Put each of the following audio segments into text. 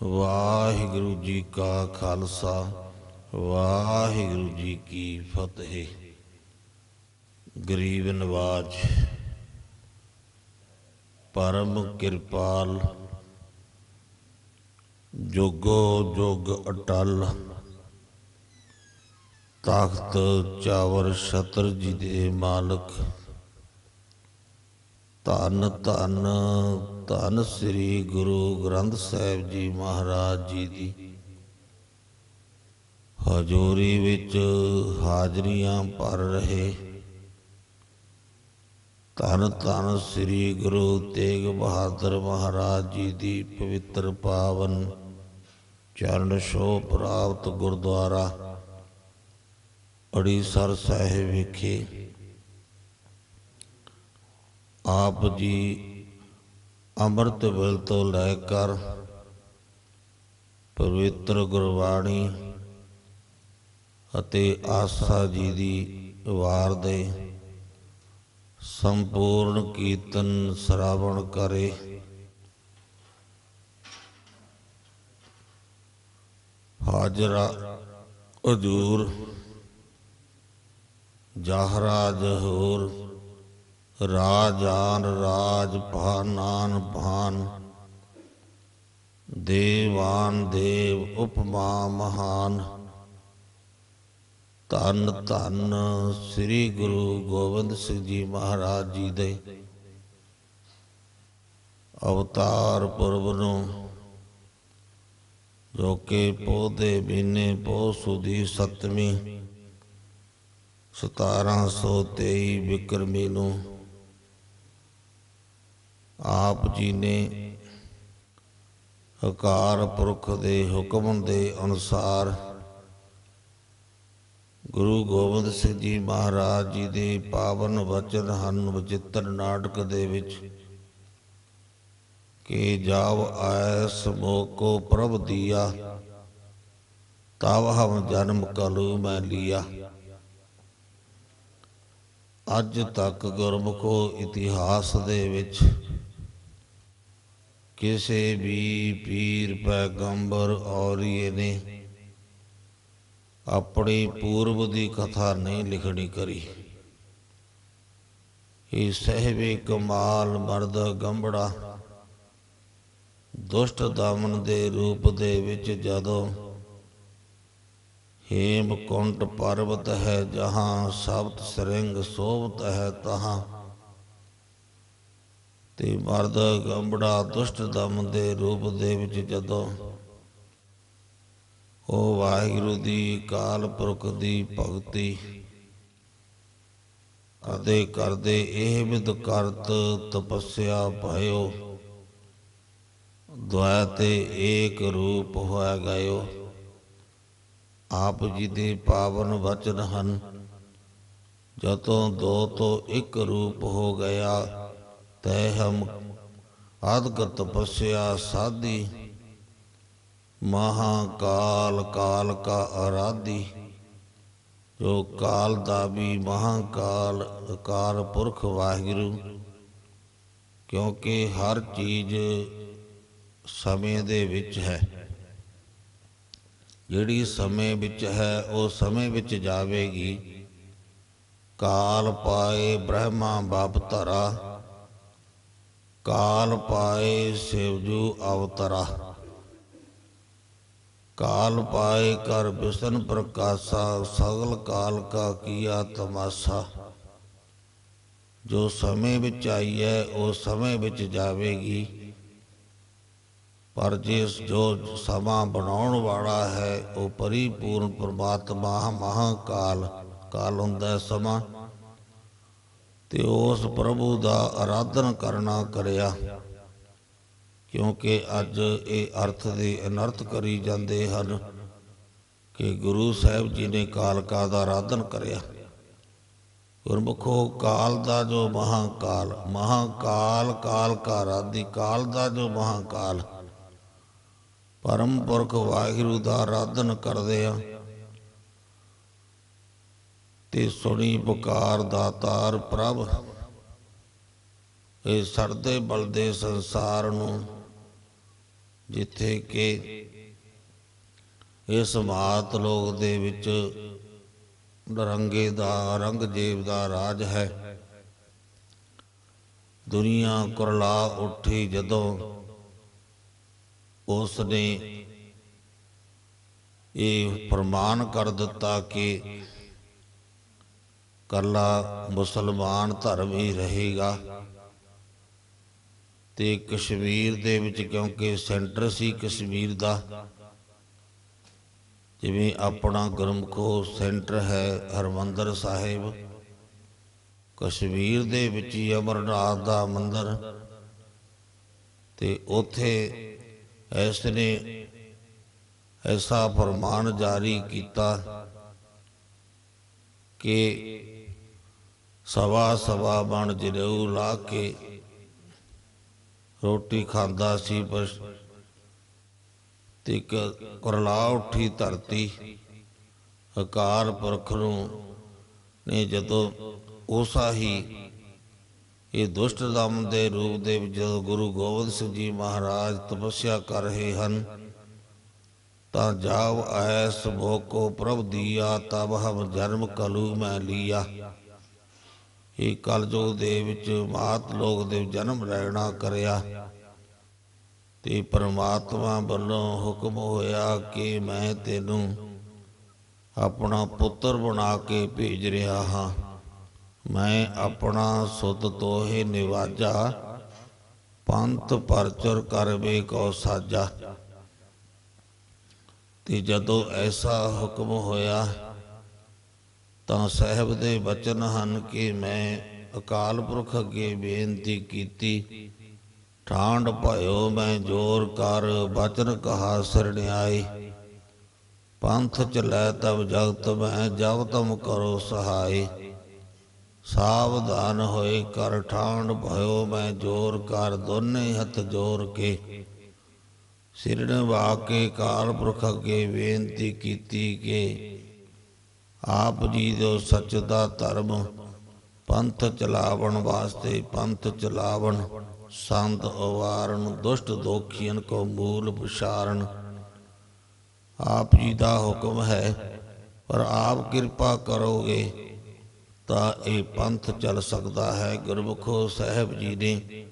ਵਾਹਿਗੁਰੂ ਜੀ ਕਾ ਖਾਲਸਾ, ਵਾਹਿਗੁਰੂ ਜੀ ਕੀ ਫਤਿਹ। ਗਰੀਬ ਨਵਾਜ, ਪਰਮ ਕਿਰਪਾਲ, ਜੋਗੋ ਜੋਗ ਅਟਲ, ਤਖਤ ਚਾਵਰ ਛਤਰ ਜੀ ਦੇ ਮਾਲਕ ਧੰਨ ਧੰਨ ਧੰਨ ਸ੍ਰੀ ਗੁਰੂ ਗ੍ਰੰਥ ਸਾਹਿਬ ਜੀ ਮਹਾਰਾਜ ਜੀ ਦੀ। ਹਜ਼ੂਰੀ ਵਿੱਚ ਹਾਜ਼ਰੀਆਂ ਭਰ ਰਹੇ। ਧੰਨ ਧੰਨ ਸ੍ਰੀ ਗੁਰੂ ਤੇਗ ਬਹਾਦਰ ਮਹਾਰਾਜ ਜੀ ਦੀ ਪਵਿੱਤਰ ਪਾਵਨ ਚਰਨ ਛੋਹ ਪ੍ਰਾਪਤ ਗੁਰਦੁਆਰਾ ਅੜੀਸਰ ਸਾਹਿਬ ਵਿਖੇ ਆਪ ਜੀ ਅੰਮ੍ਰਿਤ ਵੇਲ ਤੋਂ ਲੈ ਕਰ ਪਵਿੱਤਰ ਗੁਰਬਾਣੀ ਅਤੇ ਆਸਾ ਜੀ ਦੀ ਵਾਰ ਦੇ ਸੰਪੂਰਨ ਕੀਰਤਨ ਸ਼ਰਾਵਣ ਕਰੇ। ਹਾਜ਼ਰਾ ਹਜੂਰ ਜ਼ਾਹਰਾ ਜਹੂਰ ਰਾਜਾਨ ਰਾਜ ਭਾਨਾਨ ਭਾਨ, ਦੇਵਾਨ ਦੇਵ ਉਪਮਾ ਮਹਾਨ। ਧੰਨ ਧੰਨ ਸ੍ਰੀ ਗੁਰੂ ਗੋਬਿੰਦ ਸਿੰਘ ਜੀ ਮਹਾਰਾਜ ਜੀ ਦੇ ਅਵਤਾਰ ਪੁਰਬ ਨੂੰ, ਜੋ ਕਿ ਪੋਦੇ ਮਹੀਨੇ ਪੋ ਸੁਦੀ ਸਤਵੀਂ 1723 ਵਿਕਰਮੀ ਨੂੰ ਆਪ ਜੀ ਨੇ ਅਕਾਰ ਪੁਰਖ ਦੇ ਹੁਕਮ ਦੇ ਅਨੁਸਾਰ ਗੁਰੂ ਗੋਬਿੰਦ ਸਿੰਘ ਜੀ ਮਹਾਰਾਜ ਜੀ ਦੇ ਪਾਵਨ ਵਚਨ ਹਨ ਵਿਚਿੱਤਰ ਨਾਟਕ ਦੇ ਵਿੱਚ ਕਿ ਜਾਵ ਐਸ ਮੋਕੋ ਪ੍ਰਭ ਦੀਆ, ਤਵ ਹਮ ਜਨਮ ਕਲੂ ਮੈਂ ਲਿਆ। ਅੱਜ ਤੱਕ ਗੁਰਮੁਖੋ ਇਤਿਹਾਸ ਦੇ ਵਿੱਚ ਕਿਸੇ ਵੀ ਪੀਰ ਪੈਗੰਬਰ ਔਰੀਏ ਨੇ ਆਪਣੀ ਪੂਰਬ ਦੀ ਕਥਾ ਨਹੀਂ ਲਿਖਣੀ ਕਰੀ। ਇਹ ਸਹਿਬੇ ਕਮਾਲ ਮਰਦ ਗੰਬੜਾ ਦੁਸ਼ਟ ਦਮਨ ਦੇ ਰੂਪ ਦੇ ਵਿੱਚ ਜਦੋਂ ਹੇਮ ਕੁੰਟ ਪਰਬਤ ਹੈ, ਜਹਾਂ ਸਬਤ ਸਰੰਗ ਸੋਭਤ ਹੈ, ਤਹਾਂ ਤੇ ਮਰਦ ਗੰਬੜਾ ਦੁਸ਼ਟ ਦਮ ਦੇ ਰੂਪ ਦੇ ਵਿੱਚ ਜਦੋਂ ਉਹ ਵਾਹਿਗੁਰੂ ਦੀ ਕਾਲ ਪੁਰਖ ਦੀ ਭਗਤੀ ਕਰਦੇ ਕਰਦੇ ਇਹ ਵਿਦ ਕਰਤ ਤਪੱਸਿਆ ਭਇਓ, ਦੁਆ ਤੇ ਏਕ ਰੂਪ ਹੋਇਆ ਗਇਓ। ਆਪ ਜੀ ਦੇ ਪਾਵਨ ਵਚਨ ਹਨ, ਜਦੋਂ ਦੋ ਤੋਂ ਇੱਕ ਰੂਪ ਹੋ ਗਿਆ ਤੈ ਹਮ ਆਦਿਕ ਤਪੱਸਿਆ ਸਾਧੀ ਮਹਾਕਾਲ ਕਾਲ ਕਾ ਆਰਾਧੀ ਜੋ ਕਾਲ ਦਾ ਵੀ ਮਹਾਕਾਲ ਅਕਾਰ ਪੁਰਖ ਵਾਹਿਗੁਰੂ, ਕਿਉਂਕਿ ਹਰ ਚੀਜ਼ ਸਮੇਂ ਦੇ ਵਿੱਚ ਹੈ। ਜਿਹੜੀ ਸਮੇਂ ਵਿੱਚ ਹੈ, ਉਹ ਸਮੇਂ ਵਿੱਚ ਜਾਵੇਗੀ। ਕਾਲ ਪਾਏ ਬ੍ਰਹਮਾ ਬਾਪ ਧਰਾ ਕਾਲ ਪਾਏ ਸਿਵਜੂ ਅਵਤਰਾ। ਕਾਲ ਪਾਏ ਕਰ ਬਿਸ਼ਨ ਪ੍ਰਕਾਸ਼ਾ, ਸਗਲ ਕਾਲ ਕਾ ਕੀਆ ਤਮਾਸ਼ਾ। ਜੋ ਸਮੇਂ ਵਿੱਚ ਆਈ ਹੈ, ਉਹ ਸਮੇਂ ਵਿੱਚ ਜਾਵੇਗੀ। ਪਰ ਜਿਸ ਜੋ ਸਮਾਂ ਬਣਾਉਣ ਵਾਲਾ ਹੈ, ਉਹ ਪਰਿਪੂਰਨ ਪ੍ਰਮਾਤਮਾ ਮਹਾਕਾਲ, ਕਾਲ ਹੁੰਦਾ ਸਮਾਂ। ਤੇ ਉਸ ਪ੍ਰਭੂ ਦਾ ਆਰਾਧਨ ਕਰਨਾ ਕਰਿਆ। ਕਿਉਂਕਿ ਅੱਜ ਇਹ ਅਰਥ ਦੇ ਅਨਰਥ ਕਰੀ ਜਾਂਦੇ ਹਨ ਕਿ ਗੁਰੂ ਸਾਹਿਬ ਜੀ ਨੇ ਕਾਲਕਾ ਦਾ ਆਰਾਧਨ ਕਰਿਆ। ਗੁਰਮੁਖੋ, ਕਾਲ ਦਾ ਜੋ ਮਹਾਕਾਲ ਮਹਾਕਾਲ, ਕਾਲ ਕਾ ਰਾਧੀ, ਕਾਲ ਦਾ ਜੋ ਮਹਾਕਾਲ। ਪਰਮ ਪੁਰਖ ਵਾਹਿਗੁਰੂ ਦਾ ਆਰਾਧਨ ਕਰਦੇ ਆ। ਤੇ ਸੁਣੀ ਪੁਕਾਰ ਦਾਤਾਰ ਪ੍ਰਭ। ਇਹ ਸਰਦੇ ਬਲਦੇ ਸੰਸਾਰ ਨੂੰ ਜਿੱਥੇ ਕਿ ਇਸ ਮਾਤ ਲੋਕ ਦੇ ਵਿੱਚ ਰੰਗੇ ਦਾ ਰੰਗਜੇਬ ਦਾ ਰਾਜ ਹੈ। ਦੁਨੀਆ ਕੁਰਲਾ ਉੱਠੀ ਜਦੋਂ ਉਸ ਨੇ ਇਹ ਫਰਮਾਨ ਕਰ ਦਿੱਤਾ ਕਿ ਕੱਲਾ ਮੁਸਲਮਾਨ ਧਰਮ ਹੀ ਰਹੇਗਾ। ਤੇ ਕਸ਼ਮੀਰ ਦੇ ਵਿੱਚ ਕਿਉਂਕਿ ਸੈਂਟਰ ਸੀ ਕਸ਼ਮੀਰ ਦਾ, ਜਿਵੇਂ ਆਪਣਾ ਗੁਰਮਖੋ ਸੈਂਟਰ ਹੈ ਹਰਮੰਦਰ ਸਾਹਿਬ, ਕਸ਼ਮੀਰ ਦੇ ਵਿੱਚ ਹੀ ਅਮਰਨਾਥ ਦਾ ਮੰਦਰ। ਤੇ ਉਥੇ ਇਸ ਨੇ ਐਸਾ ਫਰਮਾਨ ਜਾਰੀ ਕੀਤਾ ਕਿ ਸਵਾ ਸਵਾ ਬਣ ਜਰੂ ਲਾ ਕੇ। ਰੋਟੀ ਖਾਂਦਾ ਸੀ, ਪਰ ਤੇ ਇੱਕ ਉੱਠੀ ਧਰਤੀ। ਅਕਾਲ ਪੁਰਖ ਨੂੰ ਨੇ ਜਦੋਂ ਉਸਾ ਹੀ ਇਹ ਦੁਸ਼ਟ ਦਮ ਦੇ ਰੂਪ ਦੇ ਵਿੱਚ ਜਦੋਂ ਗੁਰੂ ਗੋਬਿੰਦ ਸਿੰਘ ਜੀ ਮਹਾਰਾਜ ਤਪੱਸਿਆ ਕਰ ਰਹੇ ਹਨ, ਤਾਂ ਜਾਵ ਐਸ ਭੋਕੋ ਪ੍ਰਭ ਦੀਆ, ਤਬ ਹਮ ਜਨਮ ਕਲੂ ਮੈਂ ਲੀਆ। ਇਹ ਕਲਯੁਗ ਦੇ ਵਿੱਚ ਮਾਤ ਲੋਕ ਦੇ ਜਨਮ ਲੈਣਾ ਕਰਿਆ। ਤੇ ਪਰਮਾਤਮਾ ਵੱਲੋਂ ਹੁਕਮ ਹੋਇਆ ਕਿ ਮੈਂ ਤੈਨੂੰ ਆਪਣਾ ਪੁੱਤਰ ਬਣਾ ਕੇ ਭੇਜ ਰਿਹਾ ਹਾਂ। ਮੈਂ ਆਪਣਾ ਸੁਤ ਤੋਹੇ ਨਿਵਾਜਾ, ਪੰਥ ਪਰਚਰ ਕਰਵੇ ਕੋ ਸਾਜਾ। ਤੇ ਜਦੋਂ ਐਸਾ ਹੁਕਮ ਹੋਇਆ ਤਾਂ ਸਾਹਿਬ ਦੇ ਬਚਨ ਹਨ ਕਿ ਮੈਂ ਅਕਾਲ ਪੁਰਖ ਅੱਗੇ ਬੇਨਤੀ ਕੀਤੀ। ਠਾਂਡ ਭਇਓ, ਮੈਂ ਜੋਰ ਕਰ ਬਚਨ ਕਹਾ ਸਰਣਿਆਈ। ਪੰਥ ਚਲੈ ਤਬ ਜਗਤ, ਮੈਂ ਜਬ ਤਮ ਕਰੋ ਸਹਾਈ। ਸਾਵਧਾਨ ਹੋਏ ਕਰ ਠਾਂਡ ਭਇਓ, ਮੈਂ ਜੋਰ ਕਰ ਦੋਨੇ ਹੱਥ ਜੋਰ ਕੇ। ਸਿਰਣ ਵਾਕੇ ਕਾਲ ਪੁਰਖ ਅੱਗੇ ਬੇਨਤੀ ਕੀਤੀ ਕਿ ਆਪ ਜੀ ਜੋ ਸੱਚ ਦਾ ਧਰਮ, ਪੰਥ ਚਲਾਵਣ ਵਾਸਤੇ ਪੰਥ ਚਲਾਵਣ, ਸੰਤ ਅਵਾਰਨ, ਦੁਸ਼ਟ ਦੋਖੀਆਂ ਕੋ ਮੂਲ ਵਿਚਾਰਨ। ਆਪ ਜੀ ਦਾ ਹੁਕਮ ਹੈ, ਪਰ ਆਪ ਕਿਰਪਾ ਕਰੋਗੇ, ਤਾਂ ਇਹ ਪੰਥ ਚੱਲ ਸਕਦਾ ਹੈ। ਗੁਰਮੁਖੋ ਸਾਹਿਬ ਜੀ ਨੇ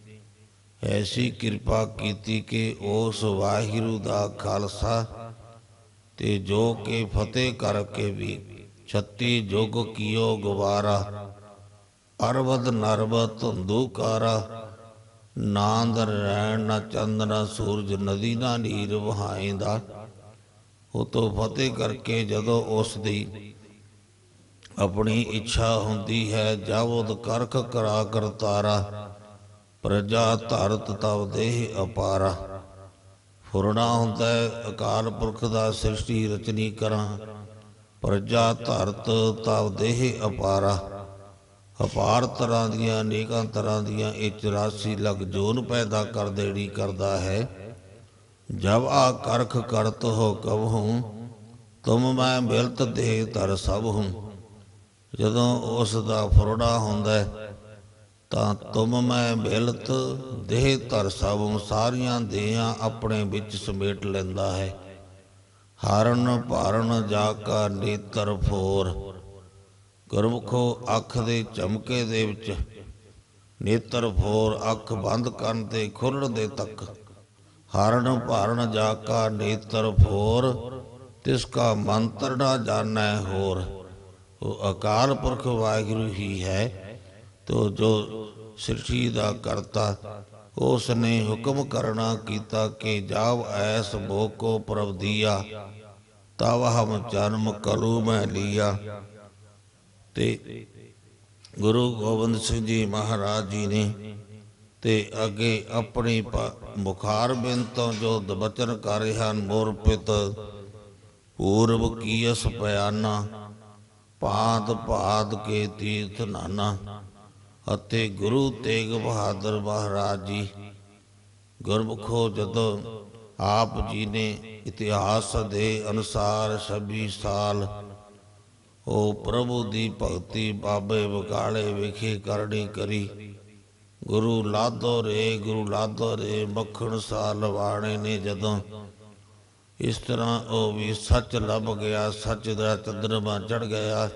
ਐਸੀ ਕਿਰਪਾ ਕੀਤੀ ਕਿ ਉਸ ਵਾਹਿਗੁਰੂ ਦਾ ਖਾਲਸਾ ਤੇ ਜੋ ਕਿ ਫਤਿਹ ਕਰਕੇ ਵੀ ਛੱਤੀ ਜੋਗ ਕੀਓ ਗਵਾਰਾ ਅਰਵਦ ਨਰਵ ਧੁੰਦੂਕਾਰਾ ਨਾਂਦ ਰਹਿਣ ਨਾ ਚੰਦ ਨਾ ਸੂਰਜ, ਨਦੀ ਨਾ ਨੀਰ ਵਹਾਏਂਦਾ ਉਹ ਤੋਂ ਫਤਿਹ ਕਰਕੇ ਜਦੋਂ ਉਸ ਦੀ ਆਪਣੀ ਇੱਛਾ ਹੁੰਦੀ ਹੈ ਜਾਵਦ ਕਰਖ ਕਰਾ ਕਰਤਾਰਾ ਪ੍ਰਜਾ ਧਰਤ ਤਵ ਦੇਹ ਅਪਾਰਾ। ਫੁਰਣਾ ਹੁੰਦਾ ਹੈ, ਅਕਾਲ ਪੁਰਖ ਦਾ ਸ੍ਰਿਸ਼ਟੀ ਰਚਨੀ ਕਰਾਂ। ਪ੍ਰਜਾ ਧਰਤ ਤਵ ਦੇਹ ਅਪਾਰਾ। ਅਪਾਰ ਤਰ੍ਹਾਂ ਦੀਆਂ ਅਨੇਕਾਂ ਤਰ੍ਹਾਂ ਦੀਆਂ ਇਹ 84 ਲੱਖ ਜੋਨ ਪੈਦਾ ਕਰ ਦੇਣੀ ਕਰਦਾ ਹੈ। ਜਬ ਆ ਕਰਖ ਕਰਤ ਹੋ ਕਬ ਹੂੰ, ਤੁਮ ਮੈਂ ਮਿਲਤ ਦੇਹ ਤਰ ਸਭ ਹੂੰ। ਜਦੋਂ ਉਸ ਦਾ ਫਰੋੜਾ ਹੁੰਦਾ ਤਾਂ ਤੁਮ ਮੈਂ ਮਿਲਤ ਦੇਹ ਧਰ ਸਭ ਸਾਰੀਆਂ ਦੇਹਾਂ ਆਪਣੇ ਵਿੱਚ ਸਮੇਟ ਲੈਂਦਾ ਹੈ। ਹਰਨ ਭਾਰਨ ਜਾ ਕਾ ਨੇਤਰ ਫੋਰ। ਗੁਰਮੁਖੋ ਅੱਖ ਦੇ ਝਮਕੇ ਦੇ ਵਿੱਚ, ਨੇਤਰ ਫੋਰ ਅੱਖ ਬੰਦ ਕਰਨ ਤੇ ਖੁੱਲਣ ਦੇ ਤੱਕ। ਹਰਨ ਭਾਰਨ ਜਾ ਕਾ ਨੇਤਰ ਫੋਰ, ਤਿਸ ਕਾ ਮੰਤਰ ਨਾ ਜਾਣੈ ਹੋਰ। ਉਹ ਅਕਾਲ ਪੁਰਖ ਵਾਹਿਗੁਰੂ ਹੀ ਹੈ, ਤੋ ਜੋ ਸ੍ਰਿਸ਼ਟੀ ਦਾ ਕਰਤਾ ਉਸ ਨੇ ਹੁਕਮ ਕਰਨਾ ਕੀਤਾ ਕਿ ਜਾਵ ਐਸ ਭੋਕੋ ਪ੍ਰਭ ਦੀਆ, ਤਵ ਹਮ ਜਨਮ ਕਲੂ ਮੈਂ ਲੀਆ। ਤੇ ਗੁਰੂ ਗੋਬਿੰਦ ਸਿੰਘ ਜੀ ਮਹਾਰਾਜ ਜੀ ਨੇ ਤੇ ਅੱਗੇ ਆਪਣੀ ਬੁਖਾਰ ਬਿੰਦ ਤੋਂ ਜੋ ਬਚਨ ਕਰ ਰਹੇ ਹਨ ਮੋਰ ਪਿਤ ਪੂਰਬ ਕੀਸ ਪਿਆਨਾ ਪਾਦ ਪਾਦ ਕੇ ਤੀਰਥ ਨਾਨਾ। ਅਤੇ ਗੁਰੂ ਤੇਗ ਬਹਾਦਰ ਮਹਾਰਾਜ ਜੀ। ਗੁਰਮਖੋ, ਜਦੋਂ ਆਪ ਜੀ ਨੇ ਇਤਿਹਾਸ ਦੇ ਅਨੁਸਾਰ 26 ਸਾਲ ਉਹ ਪ੍ਰਭੂ ਦੀ ਭਗਤੀ ਬਾਬੇ ਬਕਾਲੇ ਵਿਖੇ ਕਰਨੀ ਕਰੀ। ਗੁਰੂ ਲਾਧੋ ਰੇ, ਗੁਰੂ ਲਾਧੋ ਰੇ, ਮੱਖਣ ਸਾ ਲਵਾਣੇ ਨੇ ਜਦੋਂ। ਇਸ ਤਰ੍ਹਾਂ ਉਹ ਵੀ ਸੱਚ ਲੱਭ ਗਿਆ, ਸੱਚ ਦਾ ਚੰਦਰਮਾ ਚੜ ਗਿਆ।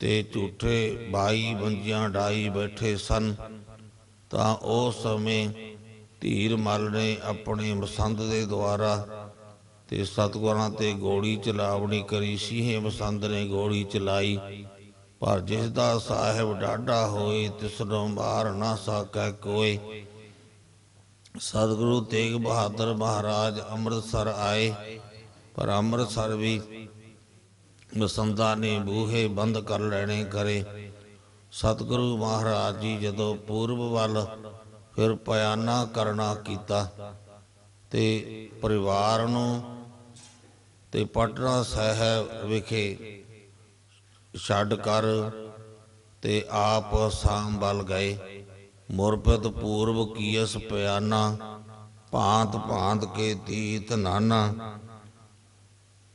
ਤੇ ਝੂਠੇ ਬਾਈ ਬੰਜੀਆਂ ਡਾਈ ਬੈਠੇ ਸਨ। ਤਾਂ ਉਸ ਸਮੇਂ ਧੀਰ ਮਲ ਨੇ ਆਪਣੇ ਮਸੰਦ ਦੇ ਦੁਆਰਾ ਤੇ ਸਤਗੁਰਾਂ ਤੇ ਗੋਲੀ ਚਲਾਵਣੀ ਕਰੀ। ਸੀਹੇ ਮਸੰਦ ਨੇ ਗੋਲੀ ਚਲਾਈ, ਪਰ ਜਿਸ ਦਾ ਸਾਹਿਬ ਡਾਢਾ ਹੋਏ ਤਿਸ ਨੂੰ ਮਾਰ ਨਾ ਸਕੈ ਕੋਈ ਸਤਿਗੁਰੂ ਤੇਗ ਬਹਾਦਰ ਮਹਾਰਾਜ ਅੰਮ੍ਰਿਤਸਰ ਆਏ, ਪਰ ਅੰਮ੍ਰਿਤਸਰ ਵੀ ਮਸੰਦਾ ਨੇ ਬੂਹੇ ਬੰਦ ਕਰ ਲੈਣੇ ਕਰੇ। ਸਤਿਗੁਰੂ ਮਹਾਰਾਜ ਜੀ ਜਦੋਂ ਪੂਰਬ ਵੱਲ ਫਿਰ ਪਿਆਨਾ ਕਰਨਾ ਕੀਤਾ ਤੇ ਪਰਿਵਾਰ ਨੂੰ ਤੇ ਪਟਨਾ ਸਾਹਿਬ ਵਿਖੇ ਛੱਡ ਕਰ ਤੇ ਆਪ ਸਾਂਭਲ ਗਏ। ਮੁਰਪਤ ਪੂਰਬ ਕੀਸ ਪਿਆਨਾ ਭਾਂਤ ਭਾਂਤ ਕੇ ਤੀਤ ਨਾਨਾ,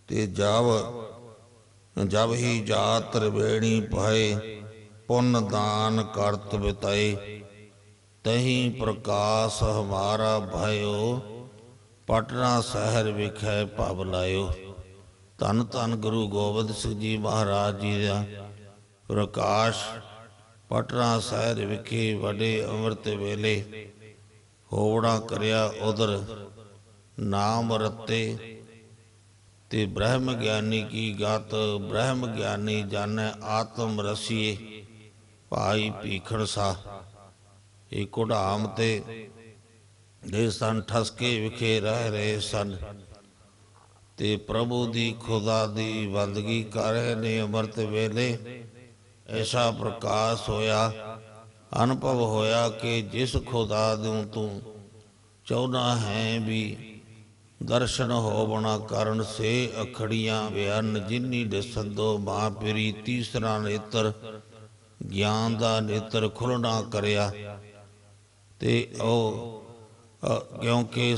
ਤੇ ਜਬ ਜਬ ਹੀ ਜਾਤ ਤ੍ਰਿਵੇਣੀ ਭਏ, ਪੁੰਨ ਦਾਨ ਕਰਤ ਬਿਤਏ, ਤਹੀਂ ਪ੍ਰਕਾਸ਼ ਹਮਾਰਾ ਭਇਓ, ਪਟਨਾ ਸ਼ਹਿਰ ਵਿਖੇ ਭਵ ਲਾਇਓ। ਧੰਨ ਧੰਨ ਗੁਰੂ ਗੋਬਿੰਦ ਸਿੰਘ ਜੀ ਮਹਾਰਾਜ ਜੀ ਦਾ ਪ੍ਰਕਾਸ਼ ਪਟਨਾ ਸ਼ਹਿਰ ਵਿਖੇ ਵੱਡੇ ਅੰਮ੍ਰਿਤ ਵੇਲੇ ਹੋਵੜਾ ਕਰਿਆ ਉਧਰ ਨਾਮ ਰਤੇ ਤੇ ਬ੍ਰਹਮ ਗਿਆਨੀ ਕੀ ਗਤ, ਬ੍ਰਹਮ ਗਿਆਨੀ ਜਾਣੈ ਆਤਮ ਰਸੀਏ, ਭਾਈ ਭੀਖੜ ਸਾ ਇਹ ਕੁਢਾਮ ਤੇ ਦੇ ਸਨ ਠਸਕੇ ਵਿਖੇ ਰਹਿ ਰਹੇ ਸਨ। ਤੇ ਪ੍ਰਭੂ ਦੀ ਖੁਦਾ ਦੀ ਬੰਦਗੀ ਕਰ ਰਹੇ ਨੇ ਅੰਮ੍ਰਿਤ ਵੇਲੇ। ਐਸਾ ਪ੍ਰਕਾਸ਼ ਹੋਇਆ, ਅਨੁਭਵ ਹੋਇਆ ਕਿ ਜਿਸ ਖੁਦਾ ਨੂੰ ਤੂੰ ਚਾਹੁੰਦਾ ਹੈ ਵੀ ਦਰਸ਼ਨ ਹੋਵਣਾ ਕਰਨ ਸੇ ਅਖੜੀਆਂ ਬਿਆਨ, ਜਿਨੀ ਦਸੰਦੋ ਮਾਂ ਪਿਰੀ, ਤੀਸਰਾ ਨੇਤਰ, ਗਿਆਨ ਦਾ ਨੇਤਰ ਖੁੱਲਣਾ ਕਰਿਆ। ਤੇ ਉਹ ਕਿਉਂਕਿ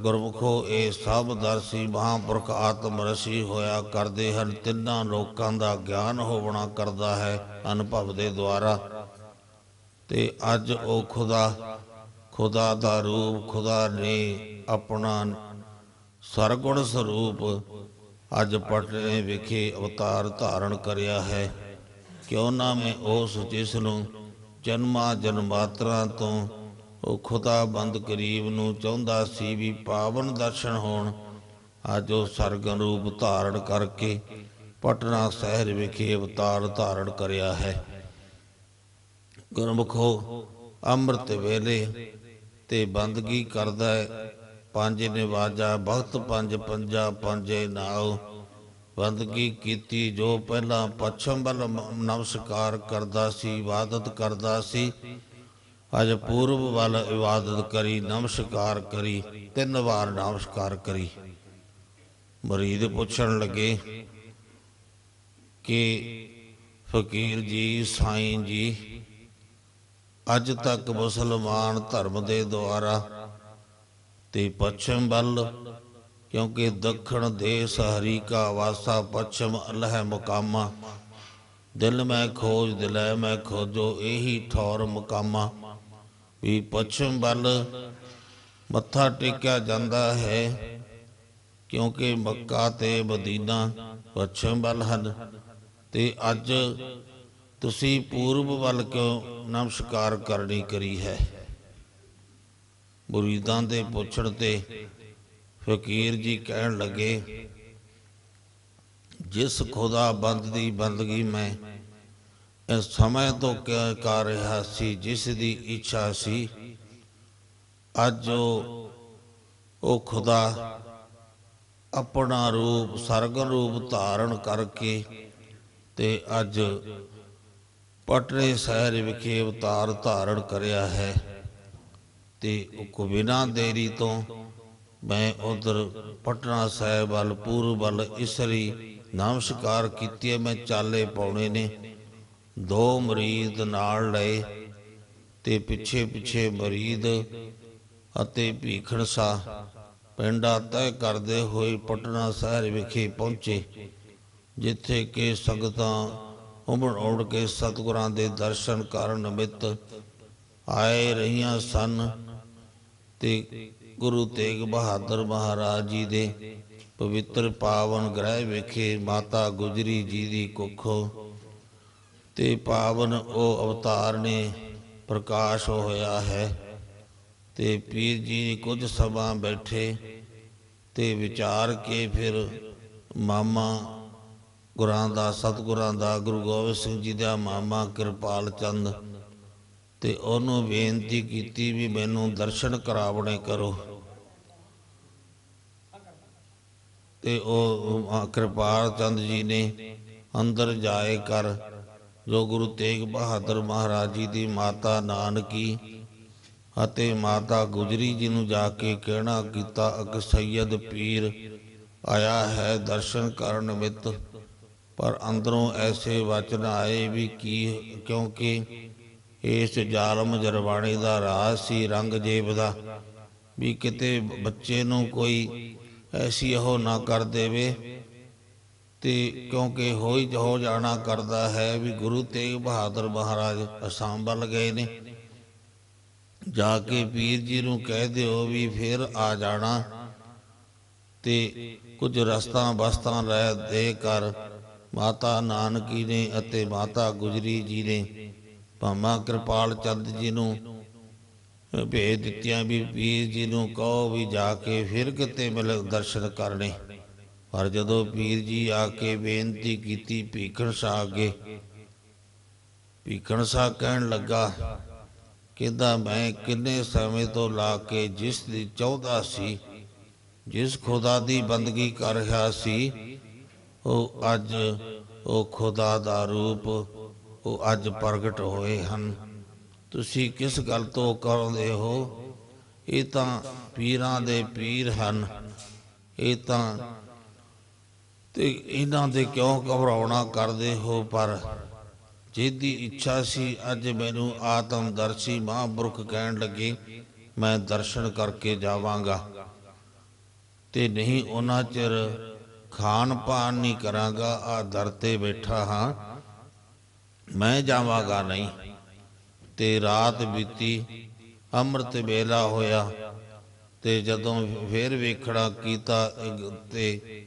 ਗੁਰਮੁਖੋ, ਇਹ ਸਭ ਦਰਸੀ ਮਹਾਂਪੁਰਖ ਆਤਮ ਰਸੀ ਹੋਇਆ ਕਰਦੇ ਹਨ, ਤਿੰਨਾਂ ਲੋਕਾਂ ਦਾ ਗਿਆਨ ਹੋਵਣਾ ਕਰਦਾ ਹੈ ਅਨੁਭਵ ਦੇ ਦੁਆਰਾ। ਤੇ ਅੱਜ ਉਹ ਖੁਦਾ ਖੁਦਾ ਦਾ ਰੂਪ, ਖੁਦਾ ਨੇ ਆਪਣਾ ਸਰਗੁਣ ਸਰੂਪ ਅੱਜ ਪਟਨੇ ਵਿਖੇ ਅਵਤਾਰ ਧਾਰਨ ਕਰਿਆ ਹੈ। ਕਿਉਂ ਨਾ ਮੈਂ ਉਸ ਜਿਸ ਨੂੰ ਜਨਮਾਂ ਜਨਮਾਤਰਾਂ ਤੋਂ ਉਹ ਖੁਦਾ ਬੰਦ ਕਰੀਬ ਨੂੰ ਚਾਹੁੰਦਾ ਸੀ ਵੀ ਪਾਵਨ ਦਰਸ਼ਨ ਹੋਣ, ਅੱਜ ਉਹ ਸਰਗਨ ਰੂਪ ਧਾਰਨ ਕਰਕੇ ਪਟਨਾ ਸ਼ਹਿਰ ਵਿਖੇ ਅਵਤਾਰ ਧਾਰਨ ਕਰਿਆ ਹੈ। ਗੁਰਮੁਖੋ, ਅੰਮ੍ਰਿਤ ਵੇਲੇ ਤੇ ਬੰਦਗੀ ਕਰਦਾ ਹੈ। ਪੰਜ ਨਿਵਾਜਾ ਭਗਤ ਪੰਜ, ਪੰਜਾ, ਪੰਜੇ ਨਾਉ। ਬੰਦਗੀ ਕੀਤੀ, ਜੋ ਪਹਿਲਾਂ ਪੱਛਮ ਵੱਲ ਨਮਸਕਾਰ ਕਰਦਾ ਸੀ, ਇਬਾਦਤ ਕਰਦਾ ਸੀ, ਅੱਜ ਪੂਰਬ ਵੱਲ ਇਬਾਦਤ ਕਰੀ, ਨਮਸਕਾਰ ਕਰੀ, ਤਿੰਨ ਵਾਰ ਨਮਸਕਾਰ ਕਰੀ। ਮਰੀਦ ਪੁੱਛਣ ਲੱਗੇ ਕਿ ਫਕੀਰ ਜੀ, ਸਾਈਂ ਜੀ, ਅੱਜ ਤੱਕ ਮੁਸਲਮਾਨ ਧਰਮ ਦੇ ਦੁਆਰਾ ਤੇ ਪੱਛਮ ਵੱਲ, ਕਿਉਂਕਿ ਦੱਖਣ ਦੇਸ ਹਰੀ ਕਾ ਵਾਸਾ ਪੱਛਮ ਅਲਹ ਮੁਕਾਮਾ। ਦਿਲ ਮੈਂ ਖੋਜ, ਦਿਲੈ ਮੈਂ ਖੋਜੋ, ਇਹੀ ਠੌਰ ਮੁਕਾਮਾ। ਵੀ ਪੱਛਮ ਵੱਲ ਮੱਥਾ ਟੇਕਿਆ ਜਾਂਦਾ ਹੈ, ਕਿਉਂਕਿ ਮੱਕਾ ਤੇ ਮਦੀਨਾ ਪੱਛਮ ਵੱਲ ਹਨ। ਤੇ ਅੱਜ ਤੁਸੀਂ ਪੂਰਬ ਵੱਲ ਕਿਉਂ ਨਮਸਕਾਰ ਕਰਨੀ ਕਰੀ ਹੈ? ਮੁਰੀਦਾਂ ਦੇ ਪੁੱਛਣ ਤੇ ਫਕੀਰ ਜੀ ਕਹਿਣ ਲੱਗੇ, ਜਿਸ ਖੁਦਾ ਬੰਦ ਦੀ ਬੰਦਗੀ ਮੈਂ ਇਸ ਸਮੇਂ ਤੋਂ ਕ- ਕਰ ਰਿਹਾ ਸੀ, ਜਿਸ ਦੀ ਇੱਛਾ ਸੀ, ਅੱਜ ਉਹ ਉਹ ਖੁਦਾ ਆਪਣਾ ਰੂਪ ਸਰਗਨ ਰੂਪ ਧਾਰਨ ਕਰਕੇ ਤੇ ਅੱਜ ਪਟਨੇ ਸ਼ਹਿਰ ਵਿਖੇ ਅਵਤਾਰ ਧਾਰਨ ਕਰਿਆ ਹੈ। ਤੇ ਕੋ ਬਿਨਾਂ ਦੇਰੀ ਤੋਂ ਮੈਂ ਉਧਰ ਪਟਨਾ ਸਾਹਿਬ ਵੱਲ, ਪੂਰਬ ਵੱਲ ਇਸਰੀ ਨਮਸਕਾਰ ਕੀਤੀ ਮੈਂ ਚਾਲੇ ਪਾਉਣੇ ਨੇ। ਦੋ ਮਰੀਦ ਨਾਲ ਲਏ ਤੇ ਪਿੱਛੇ ਪਿੱਛੇ ਮਰੀਦ ਅਤੇ ਭੀਖਣ ਸਾ ਪਿੰਡਾ ਤੈਅ ਕਰਦੇ ਹੋਏ ਪਟਨਾ ਸ਼ਹਿਰ ਵਿਖੇ ਪਹੁੰਚੇ, ਜਿੱਥੇ ਕਿ ਸੰਗਤਾਂ ਉਮੜ ਉਮੜ ਕੇ ਸਤਿਗੁਰਾਂ ਦੇ ਦਰਸ਼ਨ ਕਰਨ ਨਿਮਿਤ ਆਏ ਰਹੀਆਂ ਸਨ। ਤੇ ਗੁਰੂ ਤੇਗ ਬਹਾਦਰ ਮਹਾਰਾਜ ਜੀ ਦੇ ਪਵਿੱਤਰ ਪਾਵਨ ਗ੍ਰਹਿ ਵਿਖੇ ਮਾਤਾ ਗੁਜਰੀ ਜੀ ਦੀ ਕੁੱਖੋਂ ਤੇ ਪਾਵਨ ਉਹ ਅਵਤਾਰ ਨੇ ਪ੍ਰਕਾਸ਼ ਹੋਇਆ ਹੈ ਤੇ ਪੀਰ ਜੀ ਕੁਝ ਸਮਾਂ ਬੈਠੇ ਤੇ ਵਿਚਾਰ ਕੇ ਫਿਰ ਮਾਮਾ ਗੁਰਾਂ ਦਾ, ਸਤਿਗੁਰਾਂ ਦਾ, ਗੁਰੂ ਗੋਬਿੰਦ ਸਿੰਘ ਜੀ ਦਾ ਮਾਮਾ ਕਿਰਪਾਲ ਚੰਦ ਤੇ ਉਹਨੂੰ ਬੇਨਤੀ ਕੀਤੀ ਵੀ ਮੈਨੂੰ ਦਰਸ਼ਨ ਕਰਾਵਣੇ ਕਰੋ। ਤੇ ਉਹ ਕਿਰਪਾਲ ਚੰਦ ਜੀ ਨੇ ਅੰਦਰ ਜਾਏ ਕਰ, ਜੋ ਗੁਰੂ ਤੇਗ ਬਹਾਦਰ ਮਹਾਰਾਜ ਜੀ ਦੀ ਮਾਤਾ ਨਾਨਕੀ ਅਤੇ ਮਾਤਾ ਗੁਜਰੀ ਜੀ ਨੂੰ ਜਾ ਕੇ ਕਹਿਣਾ ਕੀਤਾ ਅਕ ਸੈਯਦ ਪੀਰ ਆਇਆ ਹੈ ਦਰਸ਼ਨ ਕਰਨ ਨਿਮਿਤ, ਪਰ ਅੰਦਰੋਂ ਐਸੇ ਵਚਨ ਆਏ ਵੀ ਕੀ, ਕਿਉਂਕਿ ਇਸ ਜ਼ਾਲਮ ਜਰਵਾਣੀ ਦਾ ਰਾਜ ਸੀ, ਰੰਗ ਜੇਬ ਦਾ। ਵੀ ਕਿਤੇ ਬੱਚੇ ਨੂੰ ਕੋਈ ਐਸੀ ਉਹ ਨਾ ਕਰ ਦੇਵੇ ਤੇ ਕਿਉਂਕਿ ਹੋਈ ਹੋ ਜਾਣਾ ਕਰਦਾ ਹੈ ਵੀ ਗੁਰੂ ਤੇਗ ਬਹਾਦਰ ਮਹਾਰਾਜ ਅਸਾਮ ਵੱਲ ਗਏ ਨੇ। ਜਾ ਕੇ ਪੀਰ ਜੀ ਨੂੰ ਕਹਿ ਦਿਓ ਵੀ ਫਿਰ ਆ ਜਾਣਾ ਤੇ ਕੁਝ ਰਸਤਾ ਬਸਤਾਂ ਲੈ ਦੇ ਕਰ। ਮਾਤਾ ਨਾਨਕੀ ਨੇ ਅਤੇ ਮਾਤਾ ਗੁਜਰੀ ਜੀ ਨੇ ਭਾਮਾ ਕਿਰਪਾਲ ਚੰਦ ਜੀ ਨੂੰ ਭੇਜ ਦਿੱਤੀਆਂ ਵੀ ਪੀਰ ਜੀ ਨੂੰ ਕਹੋ ਵੀ ਜਾ ਕੇ ਫਿਰ ਕਿਤੇ ਮਿਲ ਦਰਸ਼ਨ ਕਰਨੇ। ਪਰ ਜਦੋਂ ਪੀਰ ਜੀ ਆ ਕੇ ਬੇਨਤੀ ਕੀਤੀ ਭੀਖਣ ਸ਼ਾਹ ਅੱਗੇ, ਭੀਖਣ ਸ਼ਾਹ ਕਹਿਣ ਲੱਗਾ, ਕਹਿੰਦਾ ਮੈਂ ਕਿੰਨੇ ਸਮੇਂ ਤੋਂ ਲਾ ਕੇ ਜਿਸ ਦੀ ਚਾਹੁੰਦਾ ਸੀ, ਜਿਸ ਖੁਦਾ ਦੀ ਬੰਦਗੀ ਕਰ ਰਿਹਾ ਸੀ, ਉਹ ਅੱਜ ਉਹ ਖੁਦਾ ਦਾ ਰੂਪ ਉਹ ਅੱਜ ਪ੍ਰਗਟ ਹੋਏ ਹਨ। ਤੁਸੀਂ ਕਿਸ ਗੱਲ ਤੋਂ ਕਰਦੇ ਹੋ? ਇਹ ਤਾਂ ਪੀਰਾਂ ਦੇ ਪੀਰ ਹਨ। ਇਹ ਤਾਂ ਤੇ ਇਹਨਾਂ ਦੇ ਕਿਉਂ ਘਬਰਾਉਣਾ ਕਰਦੇ ਹੋ? ਪਰ ਜਿਹਦੀ ਇੱਛਾ ਸੀ, ਅੱਜ ਮੈਨੂੰ ਆਤਮਦਰਸ਼ੀ ਮਹਾਂਪੁਰਖ ਕਹਿਣ ਲੱਗੇ, ਮੈਂ ਦਰਸ਼ਨ ਕਰਕੇ ਜਾਵਾਂਗਾ। ਤੇ ਨਹੀਂ, ਉਹਨਾਂ ਚਿਰ ਖਾਣ ਪਾਣ ਨਹੀਂ ਕਰਾਂਗਾ। ਆ ਦਰ ਤੇ ਬੈਠਾ ਹਾਂ। ਮੈਂ ਜਾਵਾਂਗਾ ਨਹੀਂ। ਤੇ ਰਾਤ ਬੀਤੀ, ਅੰਮ੍ਰਿਤ ਵੇਲਾ ਹੋਇਆ ਤੇ ਜਦੋਂ ਫੇਰ ਵੇਖਣਾ ਕੀਤਾ ਤੇ